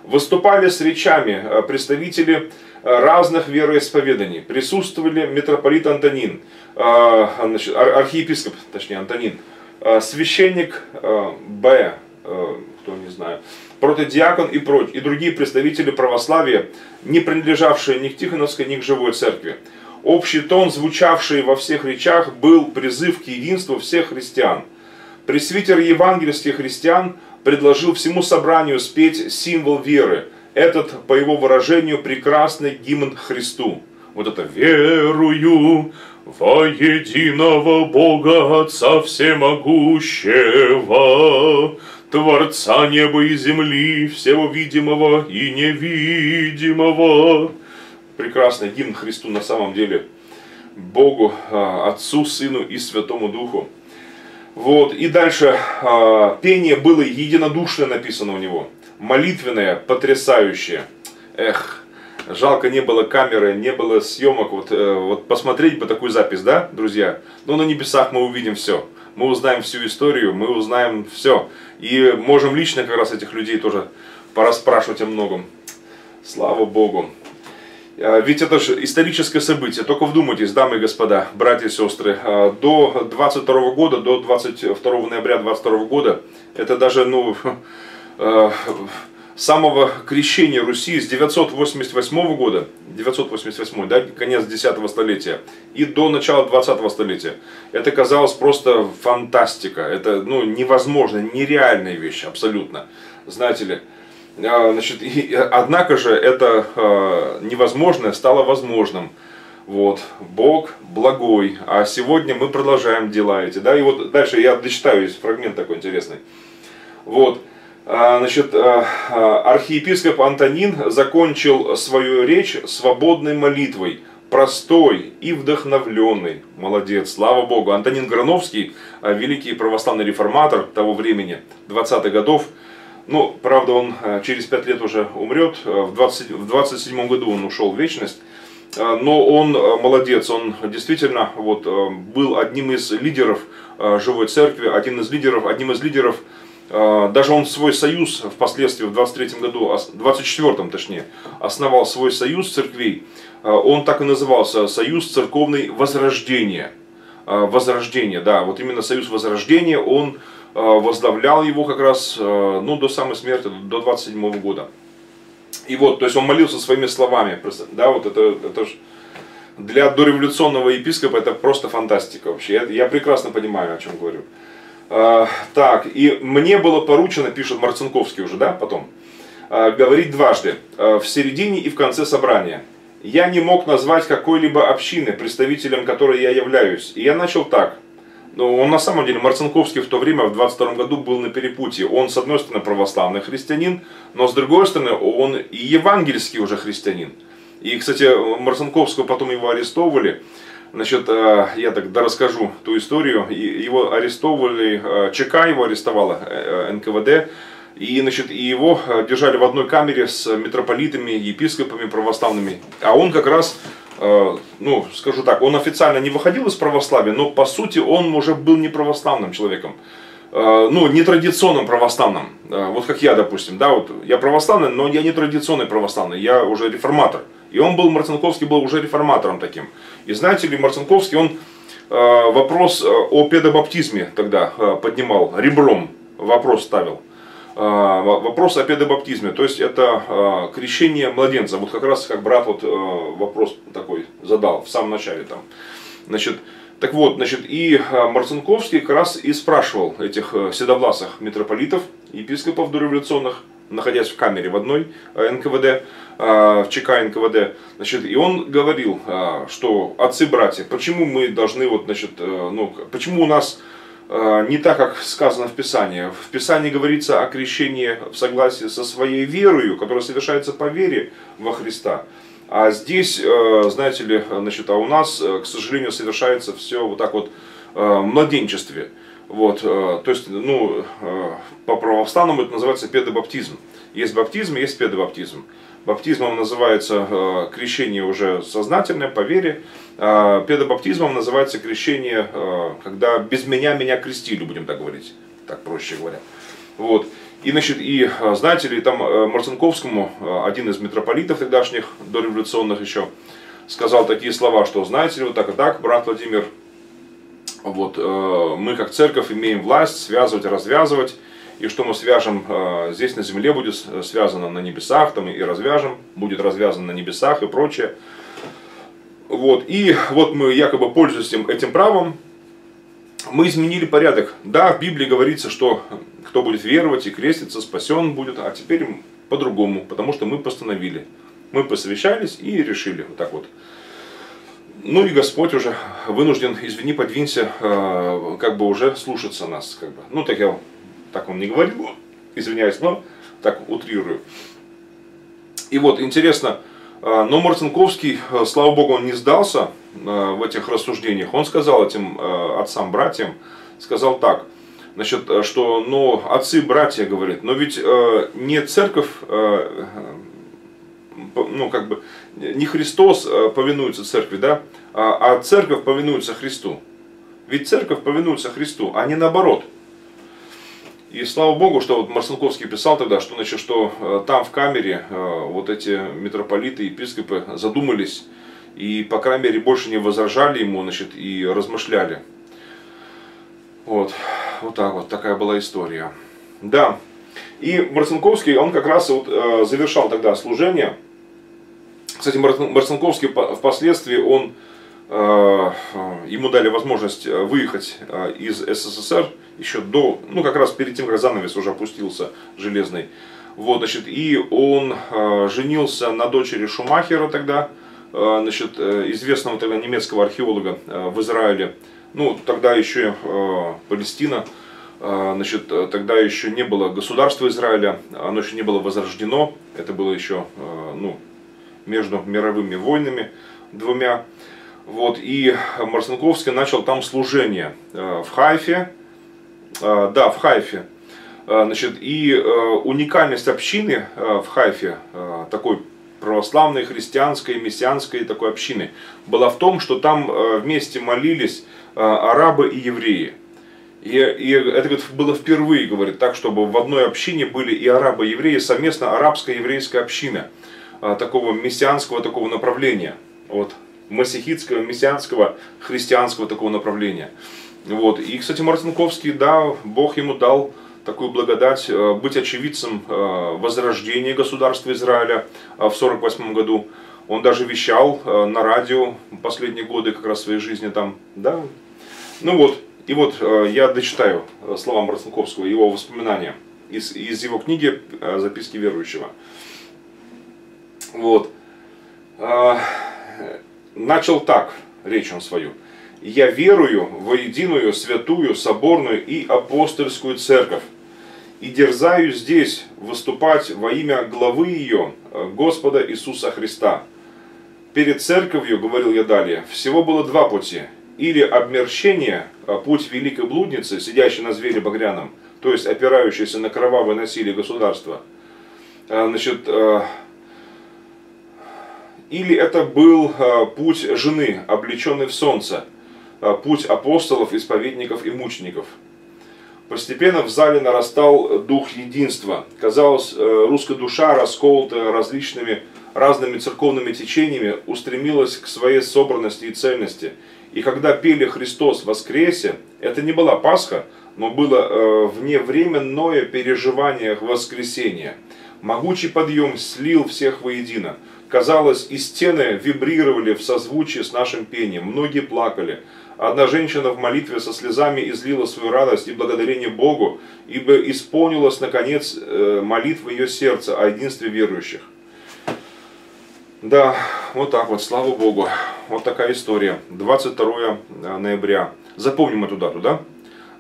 Выступали с речами э, представители разных вероисповеданий. Присутствовали митрополит Антонин, значит, архиепископ, точнее Антонин, священник Б, кто не знаю, протодиакон и и другие представители православия, не принадлежавшие ни к Тихоновской, ни к живой церкви. Общий тон, звучавший во всех речах, был призыв к единству всех христиан. Пресвитер евангельских христиан предложил всему собранию спеть символ веры – этот, по его выражению, прекрасный гимн Христу. Вот это «Верую во единого Бога Отца Всемогущего, Творца неба и земли, всего видимого и невидимого». Прекрасный гимн Христу на самом деле. Богу, а, Отцу, Сыну и Святому Духу. Вот, и дальше а, пение было единодушно написано у него молитвенное, потрясающее. Эх, жалко не было камеры, не было съемок. Вот, э, вот посмотреть бы такую запись, да, друзья? Но на небесах мы увидим все. Мы узнаем всю историю, мы узнаем все. И можем лично как раз этих людей тоже пораспрашивать о многом. Слава Богу. А, ведь это же историческое событие, только вдумайтесь, дамы и господа, братья и сестры, а, до 22 года, до 22 ноября 22 года, это даже, ну, Э, самого крещения Руси с 988 года, 988, да, конец 10 столетия, и до начала 20 столетия. Это казалось просто фантастика, это ну, невозможно, нереальная вещь абсолютно. Знаете ли, Значит, и, однако же это невозможное стало возможным. Вот, Бог благой, а сегодня мы продолжаем дела эти, да, и вот дальше я дочитаю, есть фрагмент такой интересный. Вот, значит, архиепископ Антонин закончил свою речь свободной молитвой – простой и вдохновленный. Молодец, слава Богу. Антонин Грановский, а, великий православный реформатор того времени, 20-х годов. Ну, правда, он а, через 5 лет уже умрет. А, в, 20, в 27 году он ушел в вечность. Но он молодец, он действительно вот, был одним из лидеров живой церкви, один из лидеров, одним из лидеров даже он свой союз впоследствии в 23 году, 24 точнее, основал свой союз церквей Э, он так и назывался Союз Церковный Возрождения. Э, Возрождение, да, вот именно Союз Возрождения, он э, возглавлял его как раз ну, до самой смерти, до 27 года. И вот, то есть он молился своими словами, да, вот это, это же для дореволюционного епископа это просто фантастика вообще. Я, я прекрасно понимаю, о чем говорю. А, так, и мне было поручено, пишет Марцинковский уже, да, потом, говорить дважды, в середине и в конце собрания я не мог назвать какой-либо общины, представителем которой я являюсь. И я начал так. Ну, он на самом деле, Марцинковский в то время, в 22 году, был на перепутье. Он, с одной стороны, православный христианин, но с другой стороны, он и евангельский уже христианин. И, кстати, Марцинковского потом его арестовывали. Значит, э, я тогда расскажу ту историю. Его арестовывали, э, ЧК его арестовала, э, НКВД. И, значит, и его держали в одной камере с митрополитами, епископами православными. А он как раз, ну, скажу так, он официально не выходил из православия, но по сути он уже был не православным человеком. Э, ну, не традиционным православным. Вот как я, допустим, да, вот я православный, но я не традиционный православный, я уже реформатор. И он был, Марцинковский был уже реформатором таким. И знаете ли, Марцинковский, он вопрос о педобаптизме тогда поднимал, ребром вопрос ставил. А, вопрос о педобаптизме, то есть это а, крещение младенца. Вот как раз как брат вот а, вопрос такой задал в самом начале там. Значит, так вот, значит, и Марцинковский как раз и спрашивал этих седовласых митрополитов, епископов дореволюционных, находясь в камере в одной НКВД, в ЧК НКВД, значит, и он говорил, что отцы-братья, почему мы должны, вот, значит, ну, почему у нас Э, не так, как сказано в Писании. В Писании говорится о крещении в согласии со своей верою, которая совершается по вере во Христа. А здесь, э, знаете ли, значит, а у нас, э, к сожалению, совершается все вот так вот в младенчестве. Вот, то есть, ну, по православному это называется педобаптизм. Есть баптизм, есть педобаптизм. Баптизмом называется э, крещение уже сознательное, по вере. А педобаптизмом называется крещение, э, когда без меня меня крестили, будем так говорить, так проще говоря. Вот. И, значит, и, э, знаете ли, там Марцинковскому, один из митрополитов тогдашних, дореволюционных еще, сказал такие слова, что, знаете ли, вот так и так, брат Владимир, вот, мы как церковь имеем власть связывать, развязывать, и что мы свяжем э, здесь на земле будет связано на небесах, там и развяжем, будет развязано на небесах и прочее. Вот, и вот мы якобы пользуясь этим правом, мы изменили порядок. Да, в Библии говорится, что кто будет веровать и креститься, спасен будет, а теперь по-другому, потому что мы постановили. Мы посовещались и решили вот так вот. Ну и Господь уже вынужден, извини, подвинься, э, как бы уже слушаться нас. Как бы. Ну так я так он не говорил, извиняюсь, но так утрирую. И вот интересно, э, но Марцинковский, э, слава богу, он не сдался э, в этих рассуждениях. Он сказал этим отцам-братьям, сказал так, значит, что, ну, отцы, братья, говорит, но ведь не церковь, ну, как бы, не Христос повинуется церкви, да, а, а церковь повинуется Христу. Ведь церковь повинуется Христу, а не наоборот – и слава богу, что вот Марсенковский писал тогда, что, значит, что э, там в камере э, вот эти митрополиты, епископы задумались и, по крайней мере, больше не возражали ему, значит, и размышляли. Вот, вот так вот, такая была история. Да, и Марцинковский, он как раз вот э, завершал тогда служение. Кстати, Марцинковский впоследствии, он, ему дали возможность выехать из СССР, еще до, ну как раз перед тем, как занавес уже опустился железный, Вот, значит, и он э, женился на дочери Шумахера тогда, э, значит, э, известного тогда немецкого археолога э, в Израиле. Ну, тогда еще э, Палестина, э, значит, тогда еще не было государства Израиля, оно еще не было возрождено, это было еще, э, ну, между мировыми войнами двумя. Вот, и Марцинковский начал там служение э, в Хайфе, э, да, в Хайфе. Э, значит, и уникальность общины в Хайфе, такой православной, христианской, мессианской такой общины, была в том, что там вместе молились арабы и евреи. И, и это говорит, было впервые, говорит, так, чтобы в одной общине были и арабы, и евреи, совместно арабско-еврейская община такого мессианского такого направления. Вот масихитского, мессианского, христианского такого направления. Вот. И, кстати, Мартинковский, да, Бог ему дал такую благодать э, быть очевидцем э, возрождения государства Израиля э, в 48 году. Он даже вещал на радио последние годы как раз своей жизни там, да. Ну вот, и вот я дочитаю слова Мартынковского, его воспоминания из, из его книги «Записки верующего». Вот начал так речь он свою. «Я верую во единую святую, соборную и апостольскую церковь, и дерзаю здесь выступать во имя главы ее, Господа Иисуса Христа. Перед церковью, говорил я далее, всего было два пути. Или обмерщение, путь великой блудницы, сидящей на звере багряном, то есть опирающейся на кровавое насилие государства. Значит, или это был э, путь жены, облеченный в солнце, э, путь апостолов, исповедников и мучеников. Постепенно в зале нарастал дух единства. Казалось, э, русская душа, расколотая различными разными церковными течениями, устремилась к своей собранности и цельности. И когда пели «Христос воскресе», это не была Пасха, но было вневременное переживание воскресения. Могучий подъем слил всех воедино – Казалось, и стены вибрировали в созвучии с нашим пением. Многие плакали. Одна женщина в молитве со слезами излила свою радость и благодарение Богу, ибо исполнилась, наконец, э, молитва ее сердца о единстве верующих. Да, вот так вот, слава Богу. Вот такая история. 22 э, ноября. Запомним эту дату, да?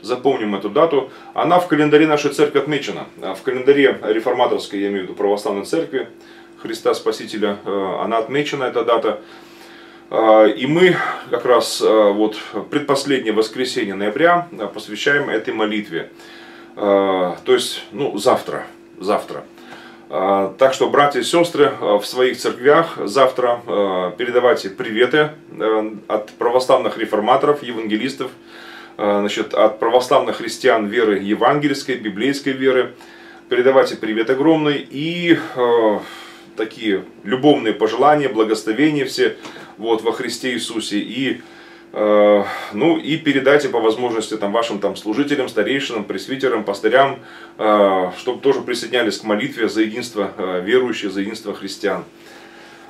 Запомним эту дату. Она в календаре нашей церкви отмечена. В календаре реформаторской, я имею в виду православной церкви, Христа Спасителя, э, она отмечена, эта дата. Э, и мы как раз э, вот предпоследнее воскресенье ноября посвящаем этой молитве. То есть, ну, завтра, завтра. Так что, братья и сестры, в своих церквях завтра передавайте приветы от православных реформаторов, евангелистов, значит, от православных христиан веры евангельской, библейской веры. Передавайте привет огромный и такие любовные пожелания, благословения все вот, во Христе Иисусе. И, э, ну, и передайте по возможности там, вашим там, служителям, старейшинам, пресвитерам, пастырям, э, чтобы тоже присоединялись к молитве за единство э, верующих, за единство христиан.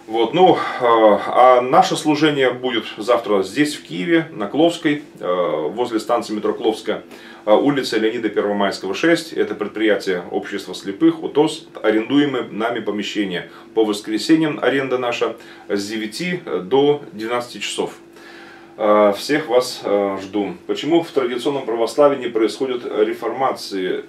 Вот, ну, а наше служение будет завтра здесь, в Киеве, на Кловской, возле станции метро Кловская, улица Леонида Первомайского, 6. Это предприятие общества слепых, УТОС, арендуемое нами помещение. По воскресеньям аренда наша с 9 до 12 часов. Всех вас жду. Почему в традиционном православии не происходит реформации?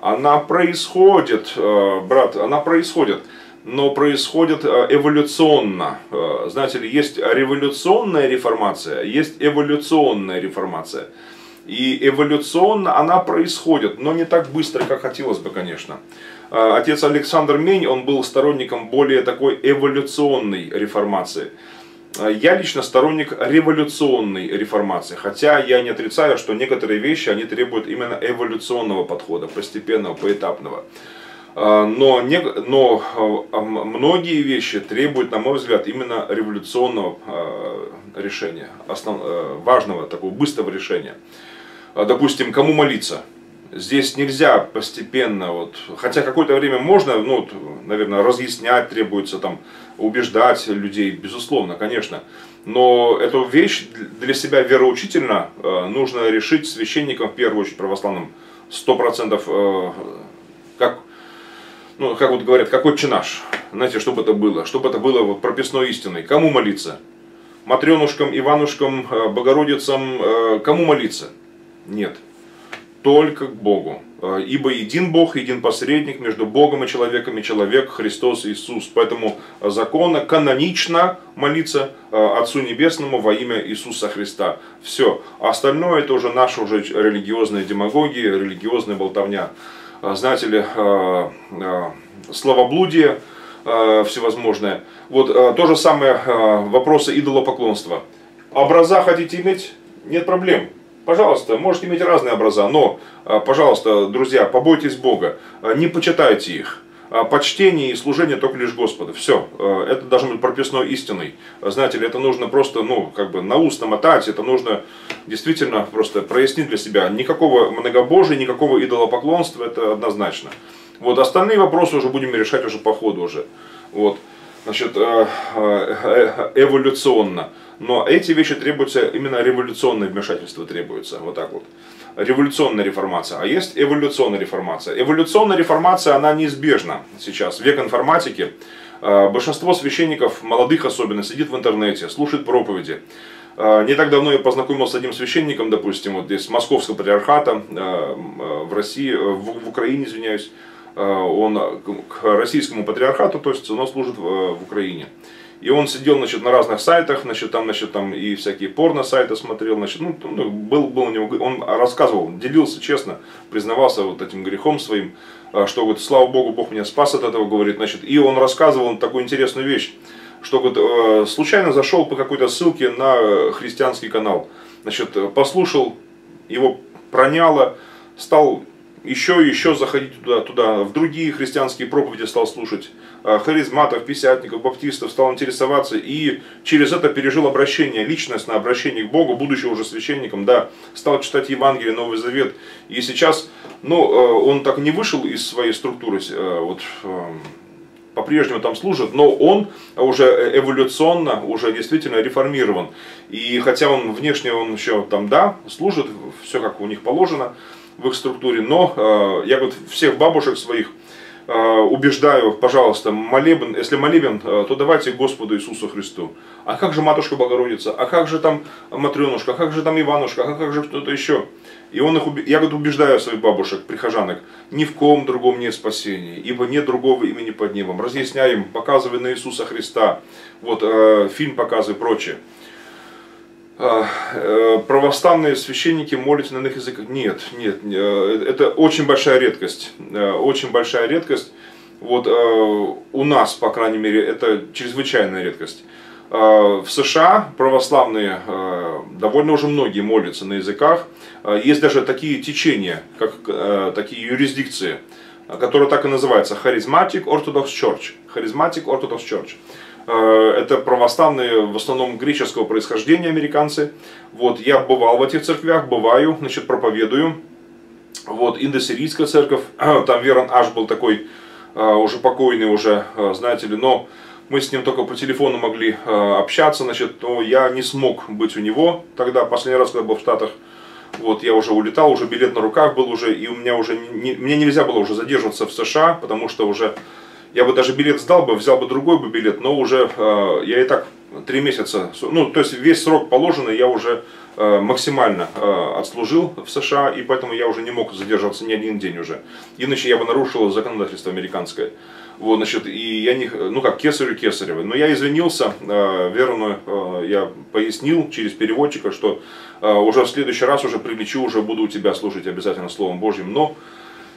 Она происходит, брат, она происходит но происходит э, эволюционно. Э, знаете ли, есть революционная реформация, есть эволюционная реформация. И эволюционно она происходит, но не так быстро, как хотелось бы, конечно. Э, отец Александр Мень, он был сторонником более такой эволюционной реформации. Я лично сторонник революционной реформации, хотя я не отрицаю, что некоторые вещи, они требуют именно эволюционного подхода, постепенного, поэтапного. А, но, не, но а, многие вещи требуют, на мой взгляд, именно революционного а, решения, основ, важного, такого быстрого решения. Допустим, кому молиться? Здесь нельзя постепенно, вот, хотя какое-то время можно, ну, наверное, разъяснять требуется, там, убеждать людей, безусловно, конечно. Но эту вещь для себя вероучительно нужно решить священникам, в первую очередь православным, сто процентов, как ну, как вот говорят, как отче наш, знаете, чтобы это было, чтобы это было вот прописной истиной. Кому молиться? Матренушкам, Иванушкам, э, Богородицам, э, кому молиться? Нет, только к Богу. Э, ибо един Бог, един посредник между Богом и человеком, и человек Христос Иисус. Поэтому законно, канонично молиться Отцу Небесному во имя Иисуса Христа. Все. Остальное это уже наша уже религиозная демагогия, религиозная болтовня. Знаете ли, словоблудие всевозможное. Вот то же самое вопросы идолопоклонства. Образа хотите иметь? Нет проблем. Пожалуйста, можете иметь разные образа, но, пожалуйста, друзья, побойтесь Бога, не почитайте их. Почтение и служение только лишь Господу. Все. Это должно быть прописной истиной. Знаете ли, это нужно просто, ну, как бы на ус намотать, это нужно действительно просто прояснить для себя. Никакого многобожия, никакого идолопоклонства, это однозначно. Вот остальные вопросы уже будем решать уже по ходу уже. Вот. Значит, э, э, эволюционно. Но эти вещи требуются, именно революционное вмешательство требуется. Вот так вот. Революционная реформация. А есть эволюционная реформация. Эволюционная реформация, она неизбежна сейчас. Век информатики. Э, большинство священников, молодых особенно, сидит в интернете, слушает проповеди. Не так давно я познакомился с одним священником, допустим, вот здесь Московского патриархата в России, в Украине, извиняюсь. Э, он к российскому патриархату, то есть он служит э, в Украине. И он сидел значит, на разных сайтах, значит, там, значит, там и всякие порно-сайты смотрел, значит, ну, ну, был, был у него, он рассказывал, делился честно, признавался вот этим грехом своим, э, что вот, слава Богу, Бог меня спас от этого, говорит, значит, и он рассказывал такую интересную вещь, что вот, случайно зашел по какой-то ссылке на христианский канал, значит, послушал, его проняло, стал еще и еще заходить туда, туда, в другие христианские проповеди стал слушать, а, харизматов, писятников, баптистов, стал интересоваться и через это пережил обращение, личность на обращение к Богу, будучи уже священником, да, стал читать Евангелие, Новый Завет. И сейчас, ну, э, он так не вышел из своей структуры, э, вот, э, по-прежнему там служит, но он уже эволюционно, уже действительно реформирован. И хотя он внешне, он еще там, да, служит, все как у них положено, в их структуре, но э, я вот всех бабушек своих э, убеждаю, пожалуйста, молебен, если молебен, э, то давайте Господу Иисусу Христу. А как же Матушка Богородица? А как же там Матренушка? А как же там Иванушка? А как же кто-то еще? И он их, я вот убеждаю своих бабушек, прихожанок, ни в ком другом нет спасения, ибо нет другого имени под небом. Разъясняем, показывай на Иисуса Христа, вот, э, фильм показывай, прочее. А, э, православные священники молятся на иных языках. Нет, нет, э, это очень большая редкость. Э, очень большая редкость. Вот у нас, по крайней мере, это чрезвычайная редкость. В США православные довольно уже многие молятся на языках. Есть даже такие течения, как такие юрисдикции, которые так и называются Charismatic Orthodox Church. Charismatic Orthodox Church. Э, это православные, в основном греческого происхождения американцы. Вот, я бывал в этих церквях, бываю, значит, проповедую. Вот, индосирийская церковь, там Верон Аш был такой, э, уже покойный уже, э, знаете ли, но мы с ним только по телефону могли общаться, значит, но я не смог быть у него тогда, последний раз, когда был в Штатах, вот, я уже улетал, уже билет на руках был уже, и у меня уже, не, мне нельзя было уже задерживаться в США, потому что уже я бы даже билет сдал бы, взял бы другой бы билет, но уже э, я и так три месяца, ну, то есть весь срок положенный я уже э, максимально э, отслужил в США, и поэтому я уже не мог задержаться ни один день уже. Иначе я бы нарушил законодательство американское. Вот, значит, и я не, ну как, кесарю кесаревы. Но я извинился, э, верно, э, я пояснил через переводчика, что э, уже в следующий раз уже прилечу, уже буду у тебя служить обязательно Словом Божьим. Но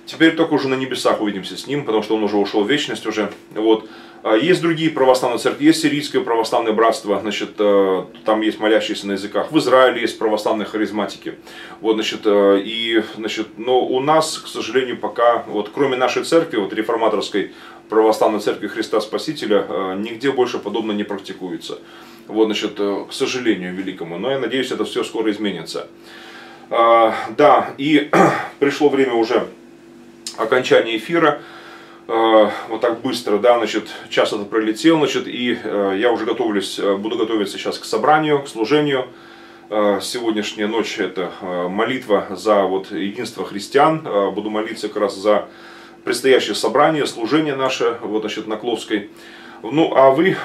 Теперь только уже на небесах увидимся с ним, потому что он уже ушел в вечность уже. Вот. А есть другие православные церкви, есть сирийское православное братство, значит, э, там есть молящиеся на языках. В Израиле есть православные харизматики. Вот, значит, э, и, значит, но у нас, к сожалению, пока, вот, кроме нашей церкви, вот, реформаторской православной церкви Христа Спасителя, э, нигде больше подобно не практикуется. Вот, значит, к сожалению великому. Но я надеюсь, это все скоро изменится. Да, и пришло время уже окончания эфира. Э, вот так быстро, да, значит, час это пролетел, значит, и э, я уже готовлюсь, э, буду готовиться сейчас к собранию, к служению. Сегодняшняя ночь это молитва за вот единство христиан. Буду молиться как раз за предстоящее собрание, служение наше, вот, значит, на Кловской. Ну, а вы,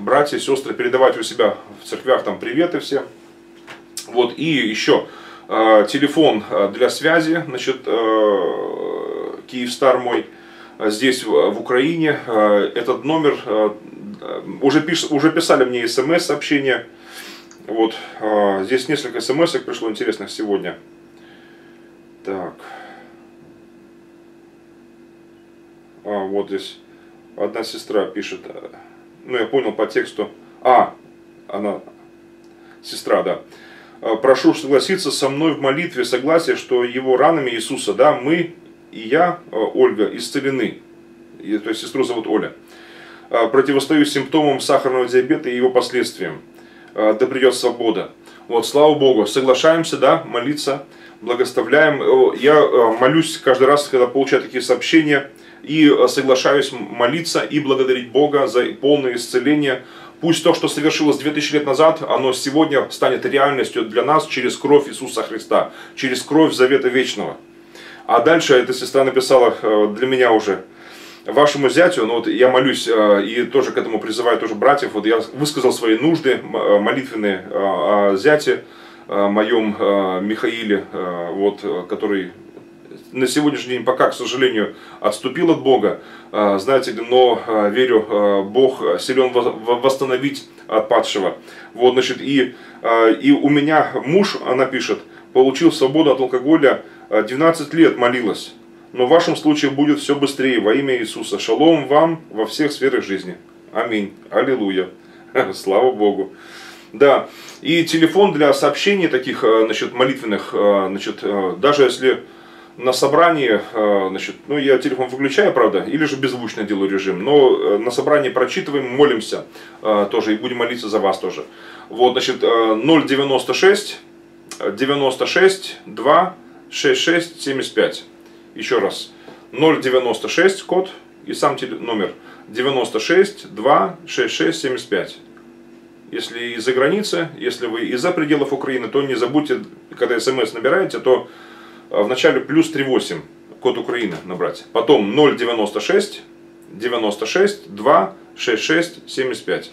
братья, сестры, передавайте у себя в церквях там приветы все. Вот, и еще телефон для связи, значит, Киевстар мой, здесь в Украине. Этот номер уже, пиш, уже писали мне смс-сообщения. Вот, здесь несколько смс пришло интересных сегодня. Так. А, вот здесь одна сестра пишет. Ну, я понял по тексту. А, она, сестра, да. Прошу согласиться со мной в молитве, согласие, что его ранами Иисуса, да, мы и я, Ольга, исцелены. И, то есть сестру зовут Оля. Противостою симптомам сахарного диабета и его последствиям. Да придет свобода. Вот, слава Богу, соглашаемся, да, молиться благоставляем. Я э, молюсь каждый раз, когда получаю такие сообщения, и э, соглашаюсь молиться и благодарить Бога за полное исцеление. Пусть то, что совершилось 2000 лет назад, оно сегодня станет реальностью для нас через кровь Иисуса Христа, через кровь Завета Вечного. А дальше эта сестра написала э, для меня уже, вашему зятю, ну вот я молюсь и тоже к этому призываю тоже братьев, вот я высказал свои нужды молитвенные о зяте, Э, моем э, Михаиле, э, вот, который на сегодняшний день пока, к сожалению, отступил от Бога, знаете, но верю, Бог силен восстановить отпадшего. Вот, значит, и, и у меня муж, она пишет, получил свободу от алкоголя, 12 лет молилась. Но в вашем случае будет все быстрее во имя Иисуса. Шалом вам во всех сферах жизни. Аминь. Аллилуйя. Слава Богу. Да, и телефон для сообщений таких, э, значит, молитвенных, э, значит, э, даже если на собрании, значит, ну я телефон выключаю, правда, или же беззвучно делаю режим, но на собрании прочитываем, молимся тоже и будем молиться за вас тоже. Вот, значит, 096 96 2 66 75. Еще раз. 096 код и сам номер 96 2 66 75. Если из-за границы, если вы из-за пределов Украины, то не забудьте, когда смс набираете, то э, вначале плюс 38, код Украины набрать. Потом 096 96 2 66 75.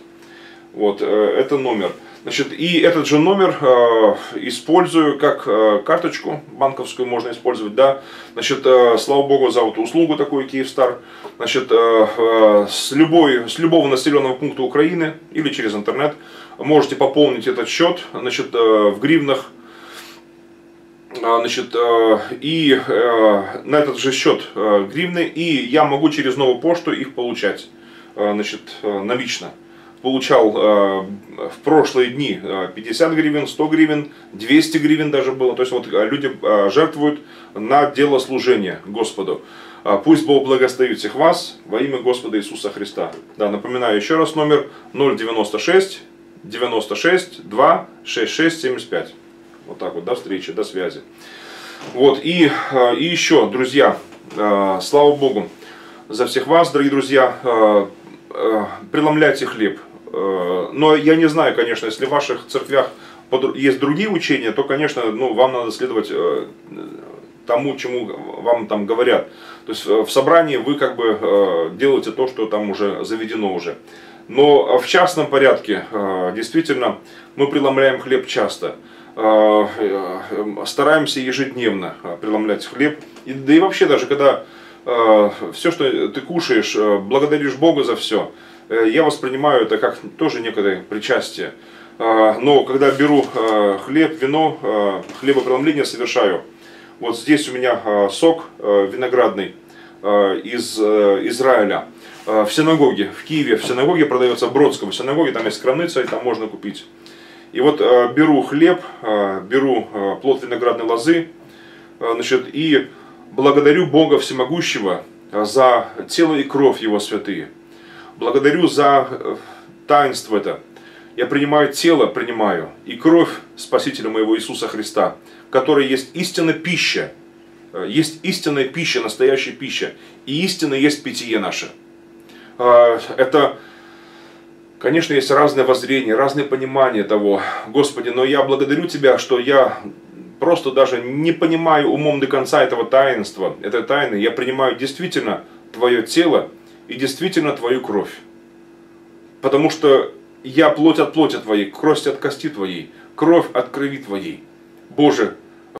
Вот, э, это номер. Значит, и этот же номер э, использую как э, карточку банковскую можно использовать, да. Значит, э, слава богу за вот услугу такую Киевстар. Значит, э, э, с, любой, с любого населенного пункта Украины или через интернет можете пополнить этот счет, значит, э, в гривнах. А, значит, э, и э, на этот же счет э, гривны, и я могу через новую почту их получать, значит, налично получал э, в прошлые дни 50 э, гривен, 100 гривен, 200 гривен даже было. То есть вот э, люди жертвуют на дело служения Господу. Пусть Бог благословит всех вас во имя Господа Иисуса Христа. Да, напоминаю еще раз номер 096 96 2 66 75. Вот так вот, до встречи, до связи. Вот, и, и еще, друзья, слава Богу за всех вас, дорогие друзья, преломляйте хлеб. Э, но я не знаю, конечно, если в ваших церквях есть другие учения, то, конечно, ну, вам надо следовать э, тому, чему вам там говорят. То есть э, в собрании вы как бы делаете то, что там уже заведено уже. Но в частном порядке действительно мы преломляем хлеб часто. Стараемся ежедневно преломлять хлеб. Да и вообще даже когда все, что ты кушаешь, благодаришь Бога за все, я воспринимаю это как тоже некое причастие. А, но когда беру а, хлеб, вино, хлебопреломление совершаю. Вот здесь у меня сок виноградный из э, Израиля. В синагоге, в Киеве, в синагоге продается. В синагоге там есть крамница, и там можно купить. И вот беру хлеб, беру плод виноградной лозы, значит, и благодарю Бога Всемогущего за тело и кровь Его святые. Благодарю за э, таинство это. Я принимаю тело, принимаю, и кровь Спасителя моего Иисуса Христа, которая есть истинная пища, э, есть истинная пища, настоящая пища, и истинно есть питье наше. А, это, конечно, есть разное воззрение, разное понимание того, Господи, но я благодарю Тебя, что я просто даже не понимаю умом до конца этого таинства, этой тайны, я принимаю действительно Твое тело и действительно Твою кровь. Потому что я плоть от плоти Твоей, кровь от кости Твоей, кровь от крови Твоей. Боже,